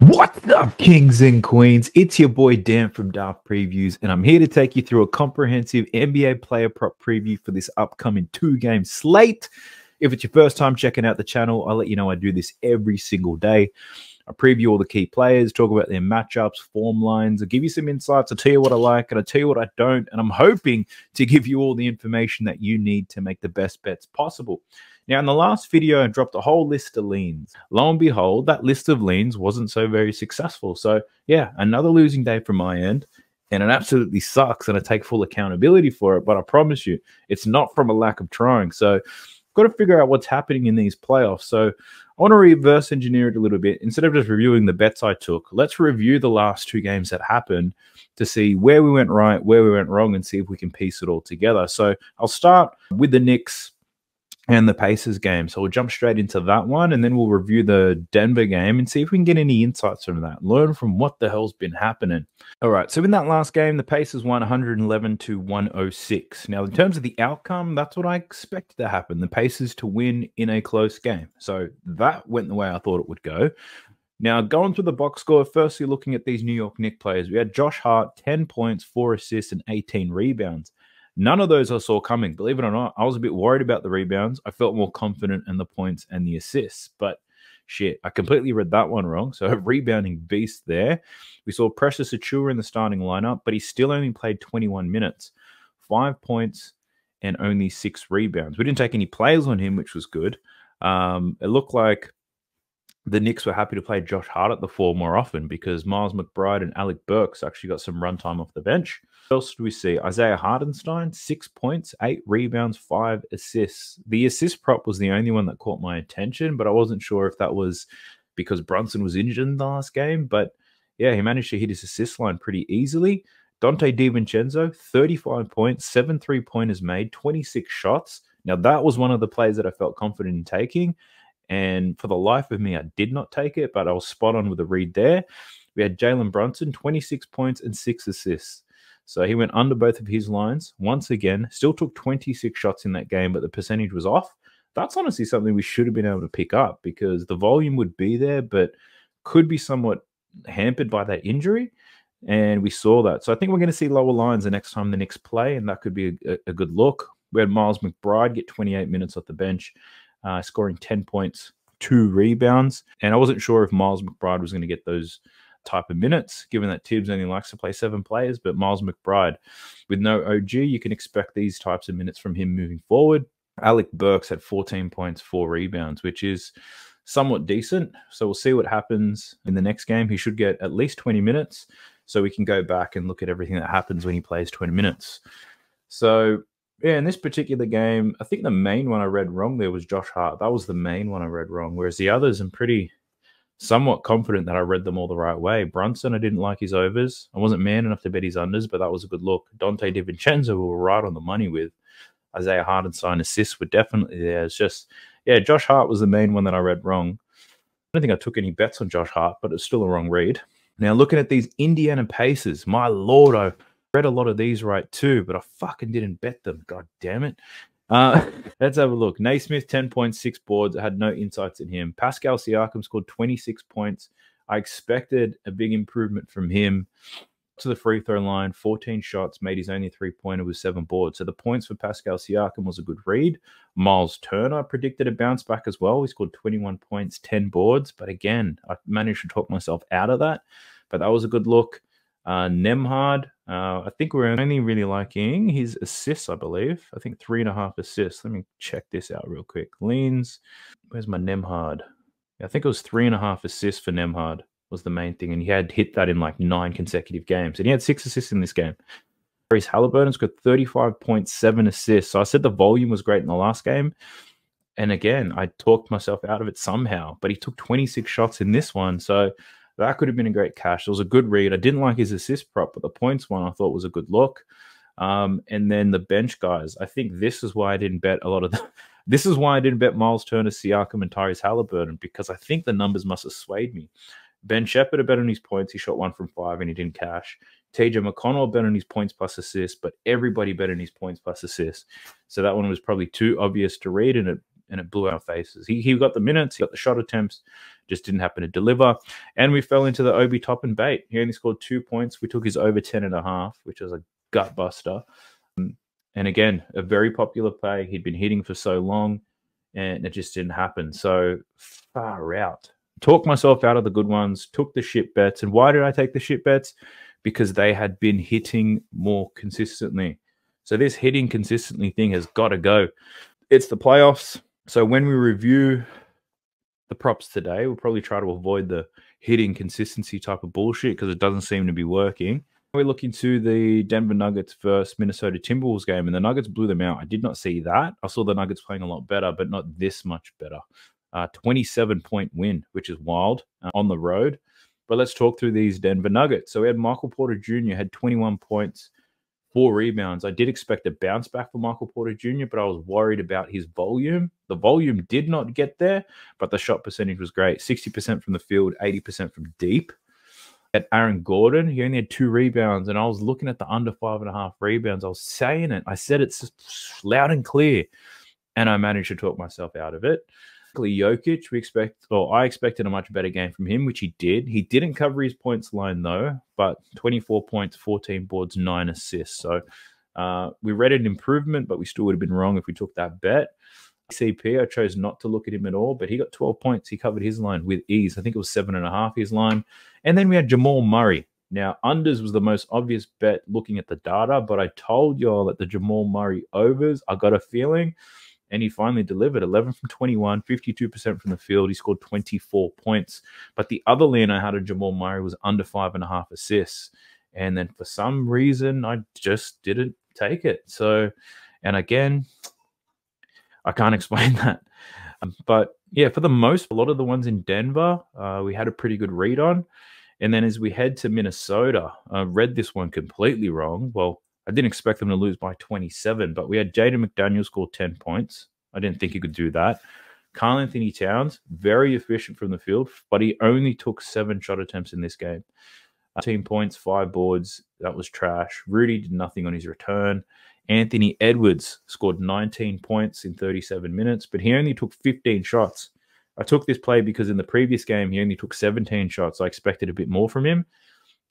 What's up, kings and queens? It's your boy Dan from Daft Previews, and I'm here to take you through a comprehensive NBA player prop preview for this upcoming two game slate. If it's your first time checking out the channel, I'll let you know I do this every single day. I preview all the key players, talk about their matchups, form lines, I give you some insights, I tell you what I like, and I tell you what I don't. And I'm hoping to give you all the information that you need to make the best bets possible. Now, in the last video, I dropped a whole list of leans. Lo and behold, that list of leans wasn't so very successful. So, yeah, another losing day from my end. And it absolutely sucks. And I take full accountability for it. But I promise you, it's not from a lack of trying. So, got to figure out what's happening in these playoffs. So, I want to reverse engineer it a little bit. Instead of just reviewing the bets I took, let's review the last two games that happened to see where we went right, where we went wrong, and see if we can piece it all together. So, I'll start with the Knicks and the Pacers game. So we'll jump straight into that one and then we'll review the Denver game and see if we can get any insights from that. Learn from what the hell's been happening. All right. So in that last game, the Pacers won 111 to 106. Now, in terms of the outcome, that's what I expected to happen. The Pacers to win in a close game. So that went the way I thought it would go. Now, going through the box score, firstly looking at these New York Knicks players, we had Josh Hart, 10 points, 4 assists, and 18 rebounds. None of those I saw coming. Believe it or not, I was a bit worried about the rebounds. I felt more confident in the points and the assists, but shit, I completely read that one wrong. So a rebounding beast there. We saw Precious Achiuwa in the starting lineup, but he still only played 21 minutes, five points and only six rebounds. We didn't take any players on him, which was good. Um, it looked like the Knicks were happy to play Josh Hart at the four more often because Miles McBride and Alec Burks actually got some runtime off the bench. What else do we see? Isaiah Hartenstein, six points, eight rebounds, five assists. The assist prop was the only one that caught my attention, but I wasn't sure if that was because Brunson was injured in the last game. But yeah, he managed to hit his assist line pretty easily. Donte DiVincenzo, 35 points, seven three pointers made, 26 shots. Now, that was one of the plays that I felt confident in taking. And for the life of me, I did not take it, but I was spot on with the read there. We had Jalen Brunson, 26 points and six assists. So he went under both of his lines once again, still took 26 shots in that game, but the percentage was off. That's honestly something we should have been able to pick up because the volume would be there, but could be somewhat hampered by that injury. And we saw that. So I think we're going to see lower lines the next time the Knicks play, and that could be a, a good look. We had Miles McBride get 28 minutes off the bench uh, scoring 10 points, two rebounds. And I wasn't sure if Miles McBride was going to get those type of minutes, given that Tibbs only likes to play seven players. But Miles McBride, with no OG, you can expect these types of minutes from him moving forward. Alec Burks had 14 points, four rebounds, which is somewhat decent. So we'll see what happens in the next game. He should get at least 20 minutes. So we can go back and look at everything that happens when he plays 20 minutes. So yeah, in this particular game, I think the main one I read wrong there was Josh Hart. That was the main one I read wrong. Whereas the others, I'm pretty somewhat confident that I read them all the right way. Brunson, I didn't like his overs. I wasn't man enough to bet his unders, but that was a good look. Donte DiVincenzo, we were right on the money with. Isaiah Hartenstein assists were definitely there. It's just, yeah, Josh Hart was the main one that I read wrong. I don't think I took any bets on Josh Hart, but it's still a wrong read. Now, looking at these Indiana Pacers, my lord, I read a lot of these right too, but I fucking didn't bet them. God damn it. Uh, let's have a look. Nesmith, 10.6 boards. I had no insights in him. Pascal Siakam scored 26 points. I expected a big improvement from him to the free throw line, 14 shots, made his only three pointer with seven boards. So the points for Pascal Siakam was a good read. Miles Turner i predicted a bounce back as well. He scored 21 points, 10 boards. But again, I managed to talk myself out of that. But that was a good look. Uh, Nembhard, uh, I think we're only really liking his assists, I believe. I think three and a half assists. Let me check this out real quick. Leans, where's my Nembhard? I think it was three and a half assists for Nembhard was the main thing. And he had hit that in like nine consecutive games. And he had six assists in this game. Tyrese Halliburton's got 35.7 assists. So I said the volume was great in the last game. And again, I talked myself out of it somehow, but he took 26 shots in this one. So that could have been a great cash. It was a good read. I didn't like his assist prop, but the points one I thought was a good look. Um, and then the bench guys. I think this is why I didn't bet a lot of the. this is why I didn't bet Miles Turner, Siakam, and Tyrese Halliburton because I think the numbers must have swayed me. Ben Sheppard bet on his points. He shot one from five and he didn't cash. TJ McConnell bet on his points plus assists, but everybody bet on his points plus assists. So that one was probably too obvious to read, and it and it blew our faces. He, he got the minutes, he got the shot attempts, just didn't happen to deliver. And we fell into the Obi Toppin bait. He only scored two points. We took his over 10 and a half, which was a gut buster. Um, and again, a very popular play. He'd been hitting for so long and it just didn't happen. So far out. Talked myself out of the good ones, took the shit bets. And why did I take the shit bets? Because they had been hitting more consistently. So this hitting consistently thing has got to go. It's the playoffs. So when we review the props today, we'll probably try to avoid the hitting consistency type of bullshit because it doesn't seem to be working. We're looking to the Denver Nuggets versus Minnesota Timberwolves game, and the Nuggets blew them out. I did not see that. I saw the Nuggets playing a lot better, but not this much better. Uh, 27 point win, which is wild uh, on the road. But let's talk through these Denver Nuggets. So we had Michael Porter Jr. had 21 points, four rebounds. I did expect a bounce back for Michael Porter Jr., but I was worried about his volume. The volume did not get there, but the shot percentage was great 60% from the field, 80% from deep at Aaron Gordon, he only had two rebounds, and I was looking at the under five and a half rebounds. I was saying it. I said it's loud and clear, and I managed to talk myself out of it. Jokic, we expect, or I expected a much better game from him, which he did. He didn't cover his points line though, but 24 points, 14 boards, nine assists. So uh, we read an improvement, but we still would have been wrong if we took that bet. CP, I chose not to look at him at all, but he got 12 points. He covered his line with ease. I think it was seven and a half his line. And then we had Jamal Murray. Now, unders was the most obvious bet looking at the data, but I told y'all that the Jamal Murray overs, I got a feeling, and he finally delivered 11 from 21, 52% from the field. He scored 24 points. But the other lean I had of Jamal Murray was under five and a half assists. And then for some reason, I just didn't take it. So, and again, I can't explain that. Um, but yeah, for the most, a lot of the ones in Denver, uh, we had a pretty good read on. And then as we head to Minnesota, I read this one completely wrong. Well, I didn't expect them to lose by 27, but we had Jaden McDaniel score 10 points. I didn't think he could do that. Karl-Anthony Towns, very efficient from the field, but he only took seven shot attempts in this game. 18 points, five boards. That was trash. Rudy did nothing on his return. Anthony Edwards scored 19 points in 37 minutes, but he only took 15 shots. I took this play because in the previous game, he only took 17 shots. I expected a bit more from him.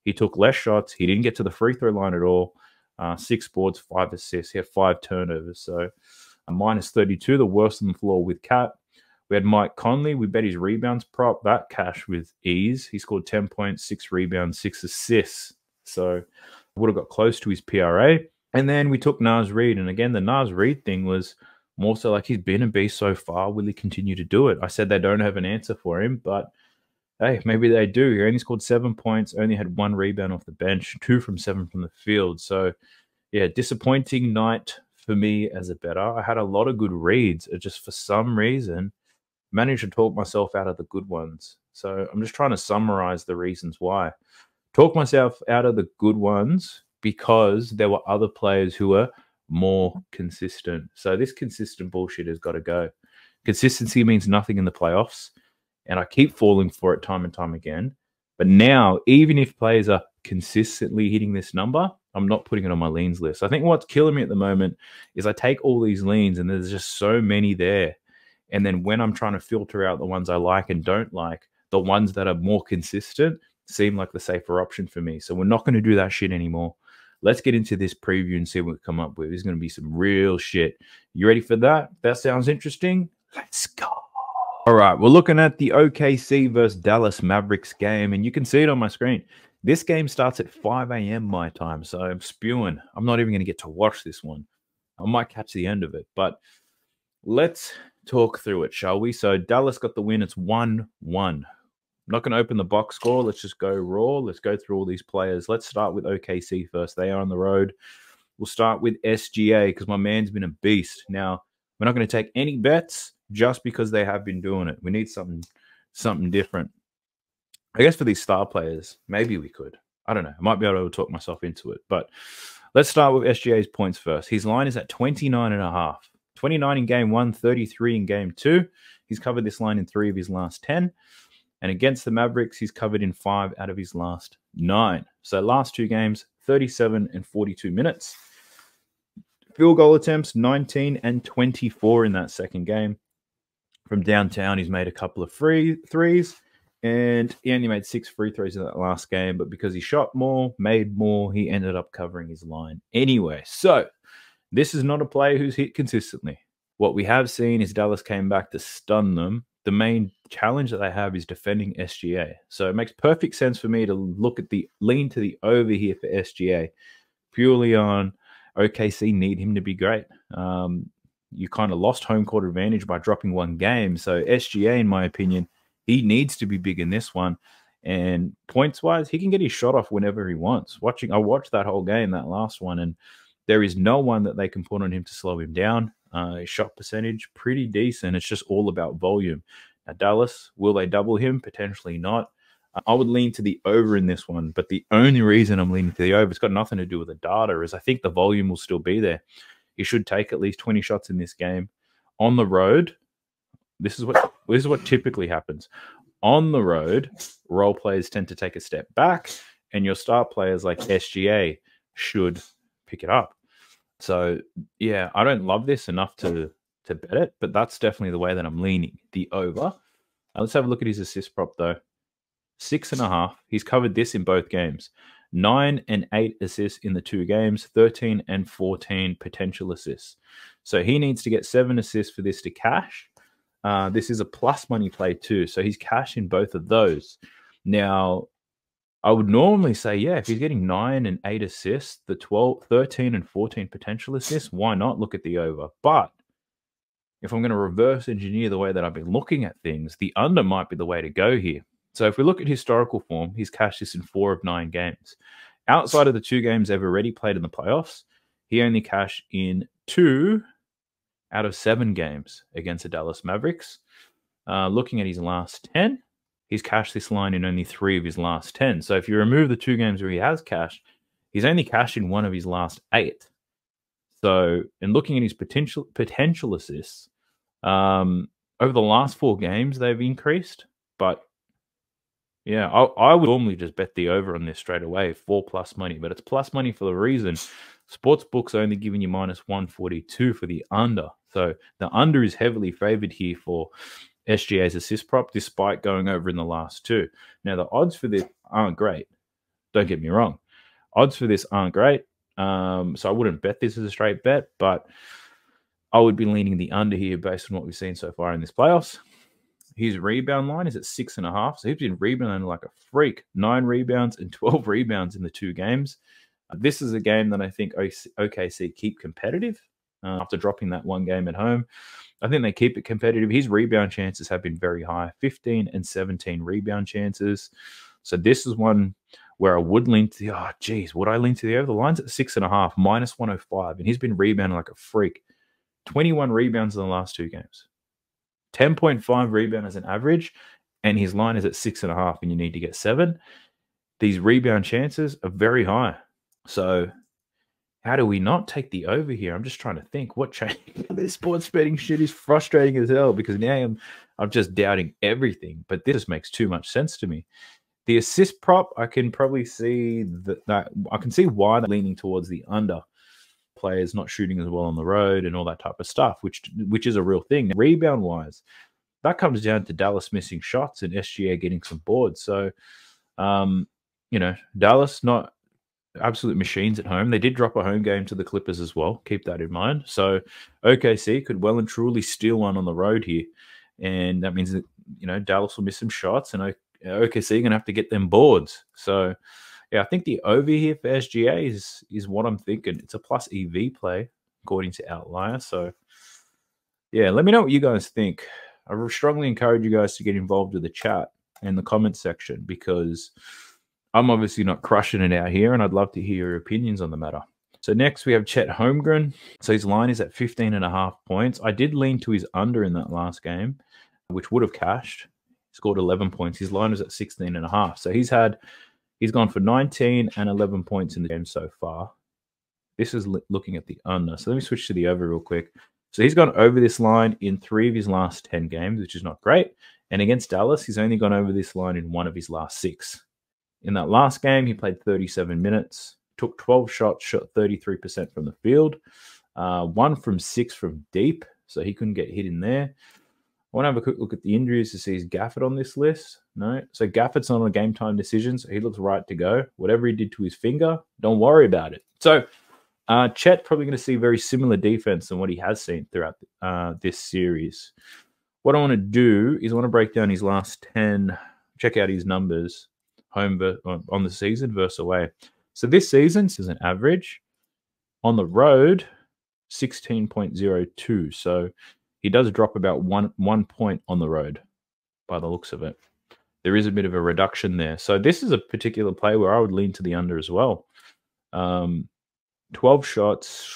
He took less shots. He didn't get to the free throw line at all. Uh, six boards, five assists. He had five turnovers. So a minus 32, the worst on the floor with KAT. We had Mike Conley. We bet his rebounds prop. That cash with ease. He scored 10 points, six rebounds, six assists. So would have got close to his PRA. And then we took Naz Reid. And again, the Naz Reid thing was more so like he's been a beast so far. Will he continue to do it? I said they don't have an answer for him, but hey, maybe they do. He only scored seven points, only had one rebound off the bench, two from seven from the field. So, yeah, disappointing night for me as a better. I had a lot of good reads. It just for some reason managed to talk myself out of the good ones. So I'm just trying to summarize the reasons why. Talk myself out of the good ones because there were other players who were more consistent. So this consistent bullshit has got to go. Consistency means nothing in the playoffs, and I keep falling for it time and time again. But now, even if players are consistently hitting this number, I'm not putting it on my leans list. I think what's killing me at the moment is I take all these leans and there's just so many there. And then when I'm trying to filter out the ones I like and don't like, the ones that are more consistent seem like the safer option for me. So we're not going to do that shit anymore. Let's get into this preview and see what we come up with. There's going to be some real shit. You ready for that? That sounds interesting. Let's go. All right, we're looking at the OKC versus Dallas Mavericks game, and you can see it on my screen. This game starts at 5 a.m. my time, so I'm spewing. I'm not even going to get to watch this one. I might catch the end of it, but let's talk through it, shall we? So Dallas got the win. It's 1 1. I'm not going to open the box score. Let's just go raw. Let's go through all these players. Let's start with OKC first. They are on the road. We'll start with SGA because my man's been a beast. Now, we're not going to take any bets just because they have been doing it. We need something something different. I guess for these star players, maybe we could. I don't know. I might be able to talk myself into it. But let's start with SGA's points first. His line is at 29 and a half. 29 in game one, 33 in game two. He's covered this line in three of his last 10. And against the Mavericks, he's covered in five out of his last nine. So last two games, 37 and 42 minutes. Field goal attempts, 19 and 24 in that second game. From downtown. He's made a couple of free threes, and he only made six free throws in that last game. But because he shot more, made more, he ended up covering his line anyway. So this is not a player who's hit consistently. What we have seen is Dallas came back to stun them. The main challenge that they have is defending SGA. So it makes perfect sense for me to look at the lean to the over here for SGA, purely on OKC need him to be great. Um, you kind of lost home court advantage by dropping one game. So SGA, in my opinion, he needs to be big in this one. And points wise, he can get his shot off whenever he wants. Watching, I watched that whole game, that last one, and there is no one that they can put on him to slow him down. Uh, shot percentage pretty decent. It's just all about volume. Now Dallas, will they double him? Potentially not. I would lean to the over in this one, but the only reason I'm leaning to the over, it's got nothing to do with the data, is I think the volume will still be there. He should take at least 20 shots in this game. On the road, this is what this is what typically happens. On the road, role players tend to take a step back, and your star players like SGA should pick it up. So yeah, I don't love this enough to to bet it, but that's definitely the way that I'm leaning. The over. Uh, let's have a look at his assist prop though. Six and a half. He's covered this in both games. Nine and eight assists in the two games, 13 and 14 potential assists. So he needs to get seven assists for this to cash. Uh, this is a plus money play too. So he's cash in both of those. Now, I would normally say, yeah, if he's getting nine and eight assists, the 12, 13 and 14 potential assists, why not look at the over? But if I'm going to reverse engineer the way that I've been looking at things, the under might be the way to go here. So if we look at historical form, he's cashed this in four of nine games. Outside of the two games they've already played in the playoffs, he only cashed in two out of seven games against the Dallas Mavericks. Uh, looking at his last 10, he's cashed this line in only three of his last 10. So if you remove the two games where he has cashed, he's only cashed in one of his last eight. So, in looking at his potential potential assists, um, over the last four games they've increased, but yeah, I, I would normally just bet the over on this straight away, four plus money, but it's plus money for the reason sports books only giving you minus 142 for the under. So the under is heavily favored here for SGA's assist prop, despite going over in the last two. Now, the odds for this aren't great. Don't get me wrong. Odds for this aren't great. Um, so I wouldn't bet this as a straight bet, but I would be leaning the under here based on what we've seen so far in this playoffs. His rebound line is at six and a half. So he's been rebounding like a freak. Nine rebounds and 12 rebounds in the two games. Uh, this is a game that I think OKC keep competitive uh, after dropping that one game at home. I think they keep it competitive. His rebound chances have been very high 15 and 17 rebound chances. So this is one where I would lean to the, oh, geez, would I lean to the over? The line's at six and a half, minus 105, and he's been rebounding like a freak. 21 rebounds in the last two games, 10.5 rebound as an average, and his line is at six and a half, and you need to get seven. These rebound chances are very high. So how do we not take the over here? I'm just trying to think what change. this sports betting shit is frustrating as hell because now I'm I'm just doubting everything. But this makes too much sense to me. The assist prop, I can probably see that, I can see why they're leaning towards the under. Players not shooting as well on the road and all that type of stuff, which which is a real thing. Rebound wise, that comes down to Dallas missing shots and SGA getting some boards. So, um, you know, Dallas not absolute machines at home. They did drop a home game to the Clippers as well. Keep that in mind. So OKC could well and truly steal one on the road here, and that means that you know Dallas will miss some shots, and OKC are going to have to get them boards. So yeah, I think the over here for SGA is is what I'm thinking. It's a plus EV play according to Outlier. So yeah, let me know what you guys think. I strongly encourage you guys to get involved with the chat and the comment section because I'm obviously not crushing it out here, and I'd love to hear your opinions on the matter. So next we have Chet Holmgren. So his line is at 15 and a half points. I did lean to his under in that last game, which would have cashed. He scored 11 points. His line was at 16 and a half. So he's had, he's gone for 19 and 11 points in the game so far. This is looking at the under. So let me switch to the over real quick. So he's gone over this line in three of his last 10 games, which is not great. And against Dallas, he's only gone over this line in one of his last six. In that last game, he played 37 minutes, took 12 shots, shot 33% from the field, uh, one from six from deep, so he couldn't get hit in there. I want to have a quick look at the injuries to see is Gafford on this list. No. So Gafford's not on game time decision, so he looks right to go. Whatever he did to his finger, don't worry about it. So uh, Chet probably going to see very similar defense than what he has seen throughout uh, this series. What I want to do is I want to break down his last 10, check out his numbers home on the season versus away. So this season, this is an average. On the road, 16.02. So he does drop about one one point on the road by the looks of it. There is a bit of a reduction there. So this is a particular play where I would lean to the under as well. Um, 12 shots,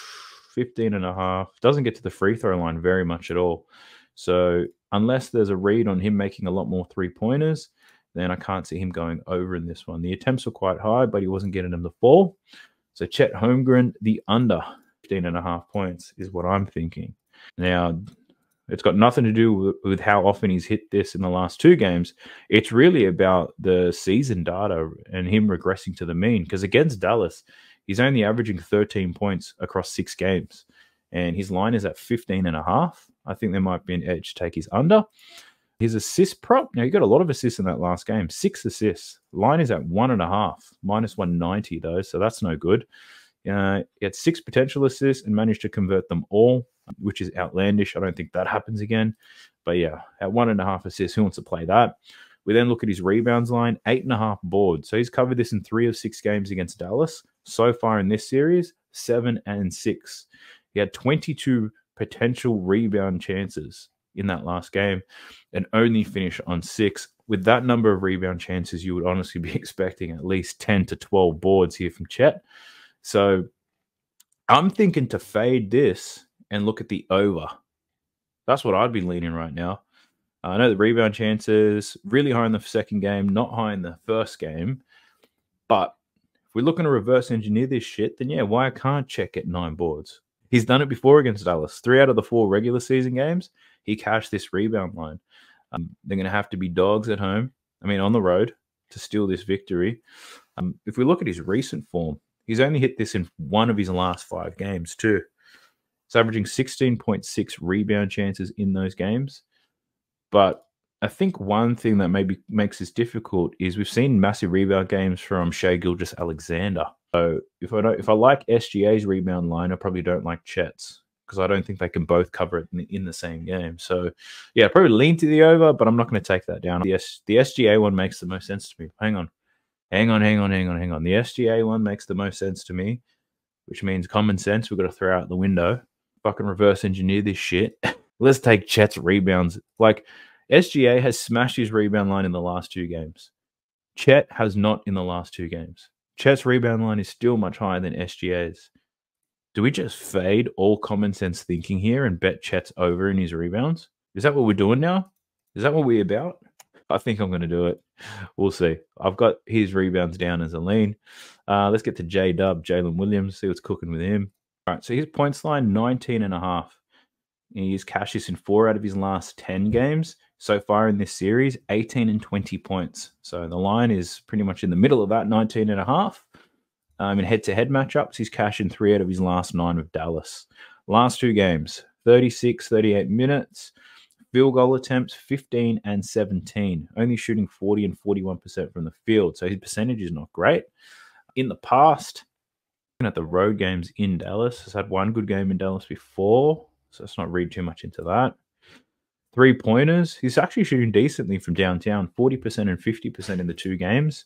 15 and a half. Doesn't get to the free throw line very much at all. So unless there's a read on him making a lot more three pointers, then I can't see him going over in this one. The attempts were quite high, but he wasn't getting them the ball. So Chet Holmgren, the under 15 and a half points is what I'm thinking. Now, it's got nothing to do with, with, how often he's hit this in the last two games. It's really about the season data and him regressing to the mean. Because against Dallas, he's only averaging 13 points across six games, and his line is at 15 and a half. I think there might be an edge to take his under. His assist prop, now he got a lot of assists in that last game, six assists. Line is at one and a half, minus 190 though, so that's no good. Uh, he had six potential assists and managed to convert them all which is outlandish. I don't think that happens again. But yeah, at one and a half assists, who wants to play that? We then look at his rebounds line, eight and a half boards. So he's covered this in three of six games against Dallas. So far in this series, seven and six. He had 22 potential rebound chances in that last game and only finish on six. With that number of rebound chances, you would honestly be expecting at least 10 to 12 boards here from Chet. So I'm thinking to fade this and look at the over. That's what I'd be leaning right now. I know the rebound chances really high in the second game, not high in the first game. But if we're looking to reverse engineer this shit, then yeah, why I can't check at nine boards? He's done it before against Dallas. Three out of the four regular season games, he cashed this rebound line. Um, they're going to have to be dogs at home. I mean, on the road to steal this victory. Um, if we look at his recent form, he's only hit this in one of his last five games, too. It's averaging 16.6 rebound chances in those games. But I think one thing that maybe makes this difficult is we've seen massive rebound games from Shai Gilgeous-Alexander. So if I don't, if I like SGA's rebound line, I probably don't like Chet's because I don't think they can both cover it in the, in the same game. So yeah, probably lean to the over, but I'm not going to take that down. The, S, the SGA one makes the most sense to me. Hang on, hang on, hang on, hang on, hang on. The SGA one makes the most sense to me, which means common sense we've got to throw out the window fucking reverse engineer this shit. Let's take Chet's rebounds. Like SGA has smashed his rebound line in the last two games. Chet has not in the last two games. Chet's rebound line is still much higher than SGA's. Do we just fade all common sense thinking here and bet Chet's over in his rebounds? Is that what we're doing now? Is that what we're about? I think I'm going to do it. We'll see. I've got his rebounds down as a lean. Uh, let's get to J Dub, Jalen Williams, see what's cooking with him. All right, so his points line 19 and a half. He's cashed this in four out of his last 10 games. So far in this series, 18 and 20 points. So the line is pretty much in the middle of that, 19 and a half. Um, in head to head matchups, he's cashed in three out of his last nine with Dallas. Last two games, 36, 38 minutes. Field goal attempts, 15 and 17. Only shooting 40 and 41% from the field. So his percentage is not great. In the past, looking at the road games in Dallas. Has had one good game in Dallas before, so let's not read too much into that. Three pointers. He's actually shooting decently from downtown, 40% and 50% in the two games.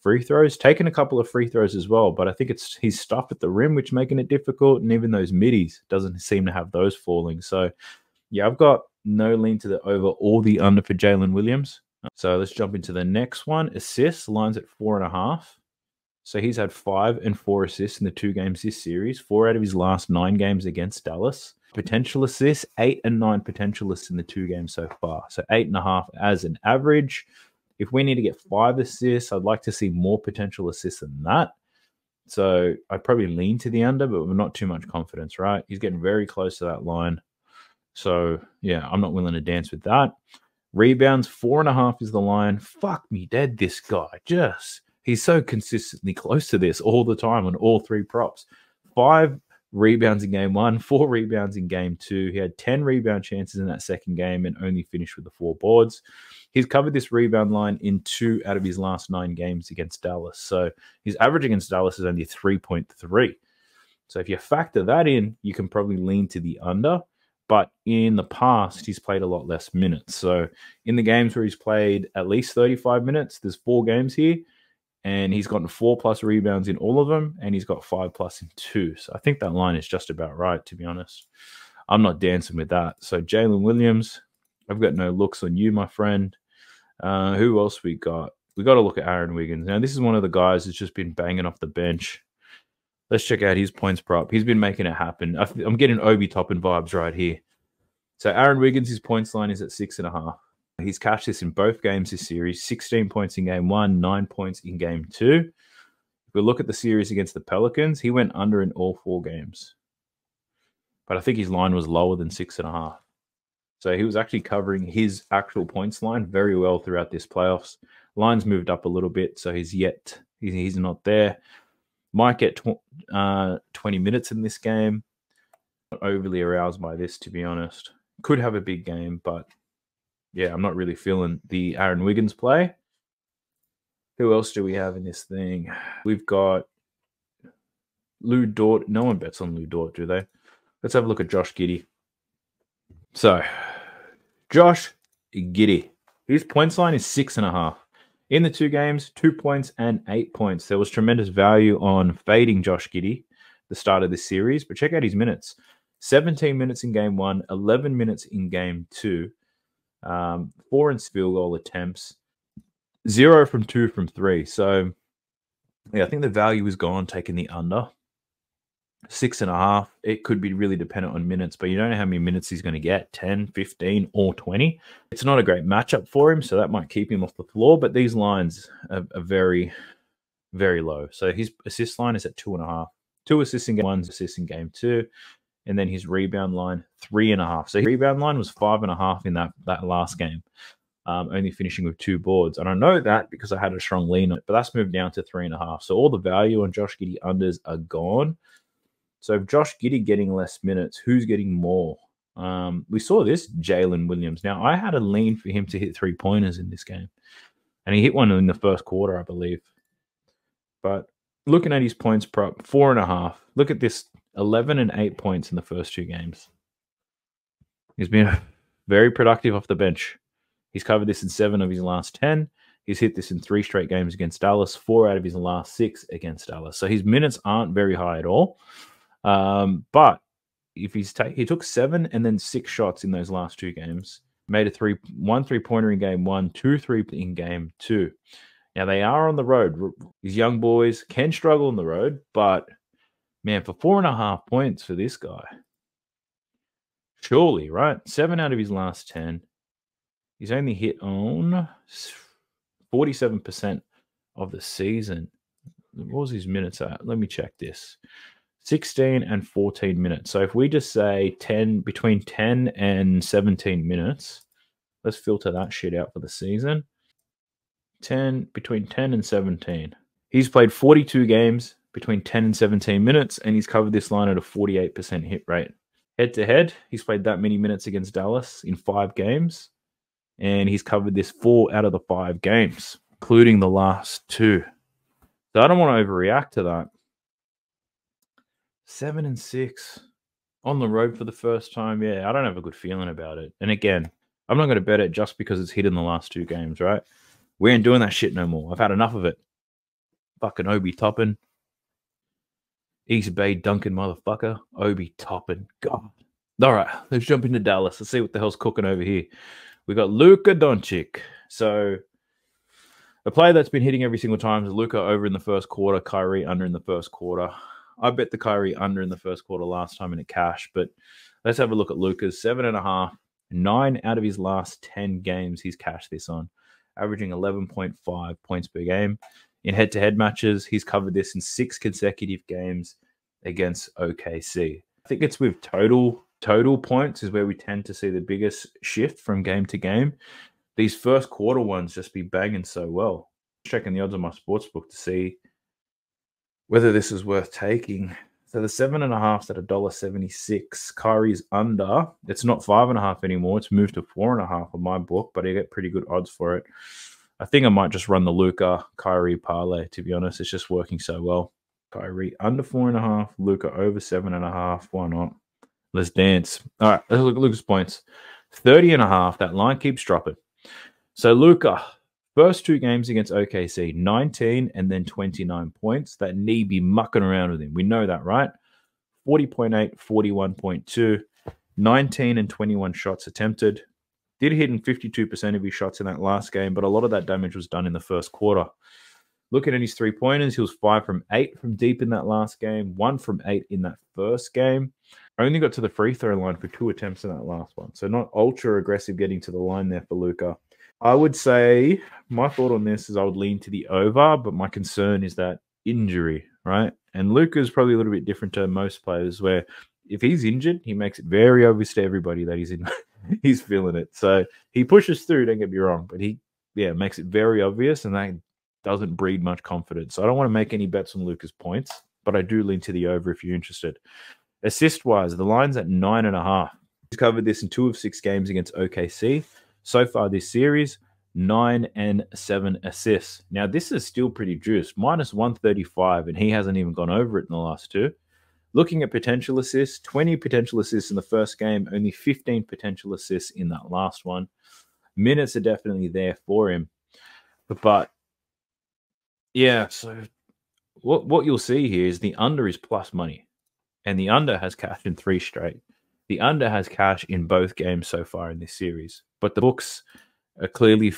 Free throws, taken a couple of free throws as well, but I think it's his stuff at the rim which making it difficult, and even those middies doesn't seem to have those falling. So, yeah, I've got no lean to the over or the under for Jalen Williams. So let's jump into the next one. Assists lines at four and a half. So he's had five and four assists in the two games this series, four out of his last nine games against Dallas. Potential assists, eight and nine potential assists in the two games so far. So eight and a half as an average. If we need to get five assists, I'd like to see more potential assists than that. So I'd probably lean to the under, but not too much confidence, right? He's getting very close to that line. So yeah, I'm not willing to dance with that. Rebounds, four and a half is the line. Fuck me dead, this guy. Just He's so consistently close to this all the time on all three props. Five rebounds in game one, four rebounds in game two. He had 10 rebound chances in that second game and only finished with the four boards. He's covered this rebound line in two out of his last nine games against Dallas. So his average against Dallas is only 3.3. So if you factor that in, you can probably lean to the under. But in the past, he's played a lot less minutes. So in the games where he's played at least 35 minutes, there's four games here and he's gotten four plus rebounds in all of them, and he's got five plus in two. So I think that line is just about right, to be honest. I'm not dancing with that. So Jalen Williams, I've got no looks on you, my friend. Uh, who else we got? We got to look at Aaron Wiggins. Now, this is one of the guys that's just been banging off the bench. Let's check out his points prop. He's been making it happen. I'm getting Obi Toppin vibes right here. So Aaron Wiggins, his points line is at six and a half. He's cashed this in both games this series 16 points in game one, nine points in game two. If we look at the series against the Pelicans, he went under in all four games. But I think his line was lower than six and a half. So he was actually covering his actual points line very well throughout this playoffs. Lines moved up a little bit, so he's yet he's, he's not there. Might get tw- uh, 20 minutes in this game. Not overly aroused by this, to be honest. Could have a big game, but yeah, I'm not really feeling the Aaron Wiggins play. Who else do we have in this thing? We've got Lu Dort. No one bets on Lu Dort, do they? Let's have a look at Josh Giddey. So, Josh Giddey. His points line is six and a half. In the two games, two points and eight points. There was tremendous value on fading Josh Giddey the start of this series, but check out his minutes 17 minutes in game one, 11 minutes in game two um, four in field goal attempts, zero from two from three. So, yeah, I think the value is gone taking the under. Six and a half. It could be really dependent on minutes, but you don't know how many minutes he's going to get 10, 15, or 20. It's not a great matchup for him, so that might keep him off the floor. But these lines are, are very, very low. So his assist line is at two and a half. Two assists in game one, assists in game two and then his rebound line three and a half. So his rebound line was five and a half in that that last game, um, only finishing with two boards. And I know that because I had a strong lean on it, but that's moved down to three and a half. So all the value on Josh Giddey unders are gone. So Josh Giddey getting less minutes, who's getting more? Um, we saw this Jaylin Williams. Now I had a lean for him to hit three pointers in this game, and he hit one in the first quarter, I believe. But looking at his points prop, four and a half. Look at this 11 and 8 points in the first two games. He's been very productive off the bench. He's covered this in seven of his last 10. He's hit this in three straight games against Dallas, four out of his last six against Dallas. So his minutes aren't very high at all. Um, but if he's take, he took seven and then six shots in those last two games, made a three, one three pointer in game one, two three in game two. Now they are on the road. These young boys can struggle on the road, but Man, for four and a half points for this guy. Surely, right? Seven out of his last 10. He's only hit on 47% of the season. What was his minutes at? Let me check this. 16 and 14 minutes. So if we just say 10 between 10 and 17 minutes, let's filter that shit out for the season. 10 between 10 and 17. He's played 42 games, between 10 and 17 minutes, and he's covered this line at a 48% hit rate. Head to head, he's played that many minutes against Dallas in five games, and he's covered this four out of the five games, including the last two. So I don't want to overreact to that. Seven and six on the road for the first time. Yeah, I don't have a good feeling about it. And again, I'm not going to bet it just because it's hit in the last two games, right? We ain't doing that shit no more. I've had enough of it. Fucking Obi Toppin. East Bay Duncan motherfucker. Obi Toppin. God. All right, let's jump into Dallas. Let's see what the hell's cooking over here. We got Luka Doncic. So a player that's been hitting every single time is Luka over in the first quarter, Kyrie under in the first quarter. I bet the Kyrie under in the first quarter last time in a cash, but let's have a look at Luka's. seven and a half. Nine out of his last 10 games, he's cashed this on, averaging 11.5 points per game in head to head matches. He's covered this in six consecutive games against OKC. I think it's with total total points is where we tend to see the biggest shift from game to game. These first quarter ones just be banging so well. Checking the odds on my sports book to see whether this is worth taking. So the seven and a half's at a dollar seventy six. Kyrie's under. It's not five and a half anymore. It's moved to four and a half on my book, but I get pretty good odds for it. I think I might just run the Luka Kyrie parlay. To be honest, it's just working so well. Kyrie under four and a half. Luka over seven and a half. Why not? Let's dance. All right, let's look at Luka's points. 30 and a half. That line keeps dropping. So Luka, First two games against OKC, 19 and then 29 points. That knee be mucking around with him. We know that, right? 40.8, 41.2, 19 and 21 shots attempted. Did hit in 52% of his shots in that last game, but a lot of that damage was done in the first quarter. Looking at his three pointers, he was five from eight from deep in that last game, one from eight in that first game. Only got to the free throw line for two attempts in that last one. So not ultra aggressive getting to the line there for Luka. I would say my thought on this is I would lean to the over, but my concern is that injury, right? And Luka is probably a little bit different to most players where if he's injured, he makes it very obvious to everybody that he's in he's feeling it. So he pushes through, don't get me wrong, but he yeah, makes it very obvious and that doesn't breed much confidence. So I don't want to make any bets on Luka's points, but I do lean to the over if you're interested. Assist wise, the line's at nine and a half. He's covered this in two of six games against OKC. So far this series, nine and seven assists. Now, this is still pretty juice, minus 135, and he hasn't even gone over it in the last two. Looking at potential assists, 20 potential assists in the first game, only 15 potential assists in that last one. Minutes are definitely there for him. But, but yeah, so what what you'll see here is the under is plus money. And the under has cashed in three straight. The under has cash in both games so far in this series, but the books clearly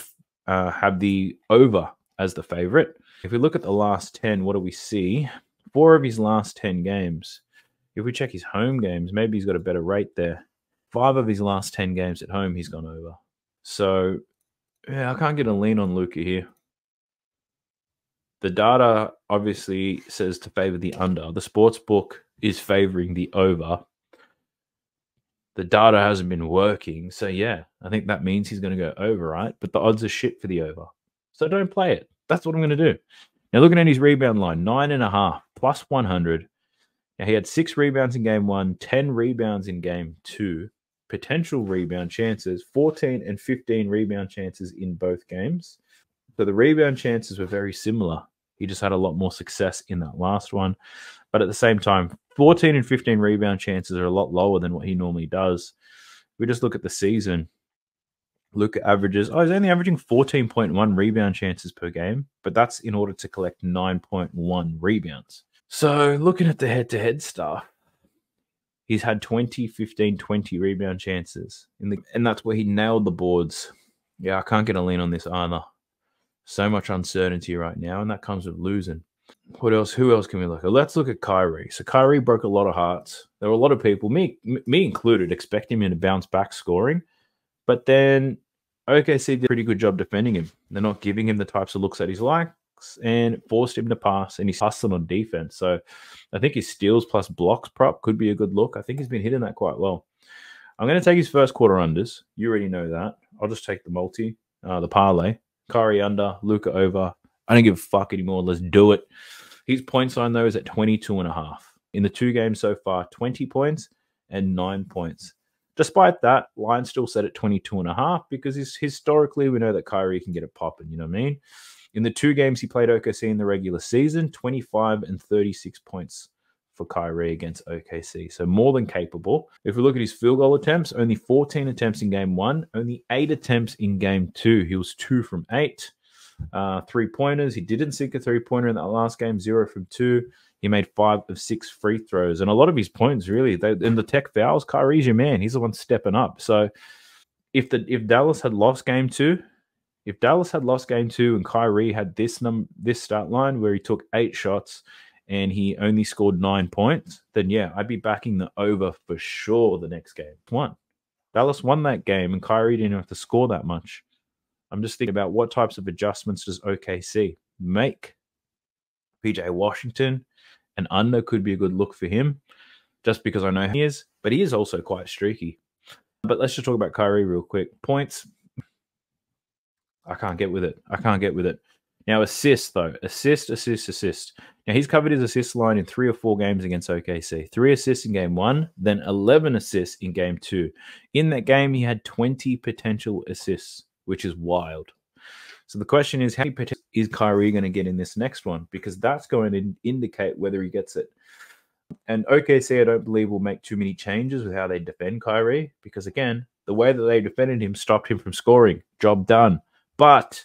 uh, have the over as the favorite. If we look at the last 10, what do we see? Four of his last 10 games. If we check his home games, maybe he's got a better rate there. Five of his last 10 games at home, he's gone over. So, yeah, I can't get a lean on Luka here. The data obviously says to favor the under. The sports book is favoring the over the data hasn't been working. So yeah, I think that means he's going to go over, right? But the odds are shit for the over. So don't play it. That's what I'm going to do. Now looking at his rebound line, nine and a half plus 100. Now he had six rebounds in game one, 10 rebounds in game two, potential rebound chances, 14 and 15 rebound chances in both games. So the rebound chances were very similar. He just had a lot more success in that last one. But at the same time, 14 and 15 rebound chances are a lot lower than what he normally does. We just look at the season. Look at averages. Oh, he's only averaging 14.1 rebound chances per game, but that's in order to collect 9.1 rebounds. So looking at the head to head stuff, he's had 20, 15, 20 rebound chances. In the, and that's where he nailed the boards. Yeah, I can't get a lean on this either. So much uncertainty right now, and that comes with losing. What else? Who else can we look at? Let's look at Kyrie. So Kyrie broke a lot of hearts. There were a lot of people, me me included, expecting him to bounce back scoring, but then OKC did a pretty good job defending him. They're not giving him the types of looks that he's likes and forced him to pass, and he's hustling on defense. So I think his steals plus blocks prop could be a good look. I think he's been hitting that quite well. I'm going to take his first quarter unders. You already know that. I'll just take the multi, uh, the parlay. Kyrie under, Luka over, I don't give a fuck anymore. Let's do it. His points line, though, is at 22 and a half. In the two games so far, 20 points and nine points. Despite that, line still set at 22 and a half because historically we know that Kyrie can get it popping. You know what I mean? In the two games he played OKC in the regular season, 25 and 36 points for Kyrie against OKC. So more than capable. If we look at his field goal attempts, only 14 attempts in game one, only eight attempts in game two. He was two from eight uh, three pointers. He didn't sink a three pointer in that last game, zero from two. He made five of six free throws, and a lot of his points really. They, in the tech fouls, Kyrie's your man. He's the one stepping up. So if the if Dallas had lost game two, if Dallas had lost game two and Kyrie had this num this start line where he took eight shots and he only scored nine points, then yeah, I'd be backing the over for sure the next game. One. Dallas won that game and Kyrie didn't have to score that much. I'm just thinking about what types of adjustments does OKC make? PJ Washington, and under could be a good look for him, just because I know he is, but he is also quite streaky. But let's just talk about Kyrie real quick. Points. I can't get with it. I can't get with it. Now, assist though, assist, assist, assist. Now he's covered his assist line in three or four games against OKC. Three assists in game one, then 11 assists in game two. In that game, he had 20 potential assists, which is wild. So the question is, how is Kyrie going to get in this next one? Because that's going to indicate whether he gets it. And OKC, I don't believe, will make too many changes with how they defend Kyrie, because again, the way that they defended him stopped him from scoring. Job done. But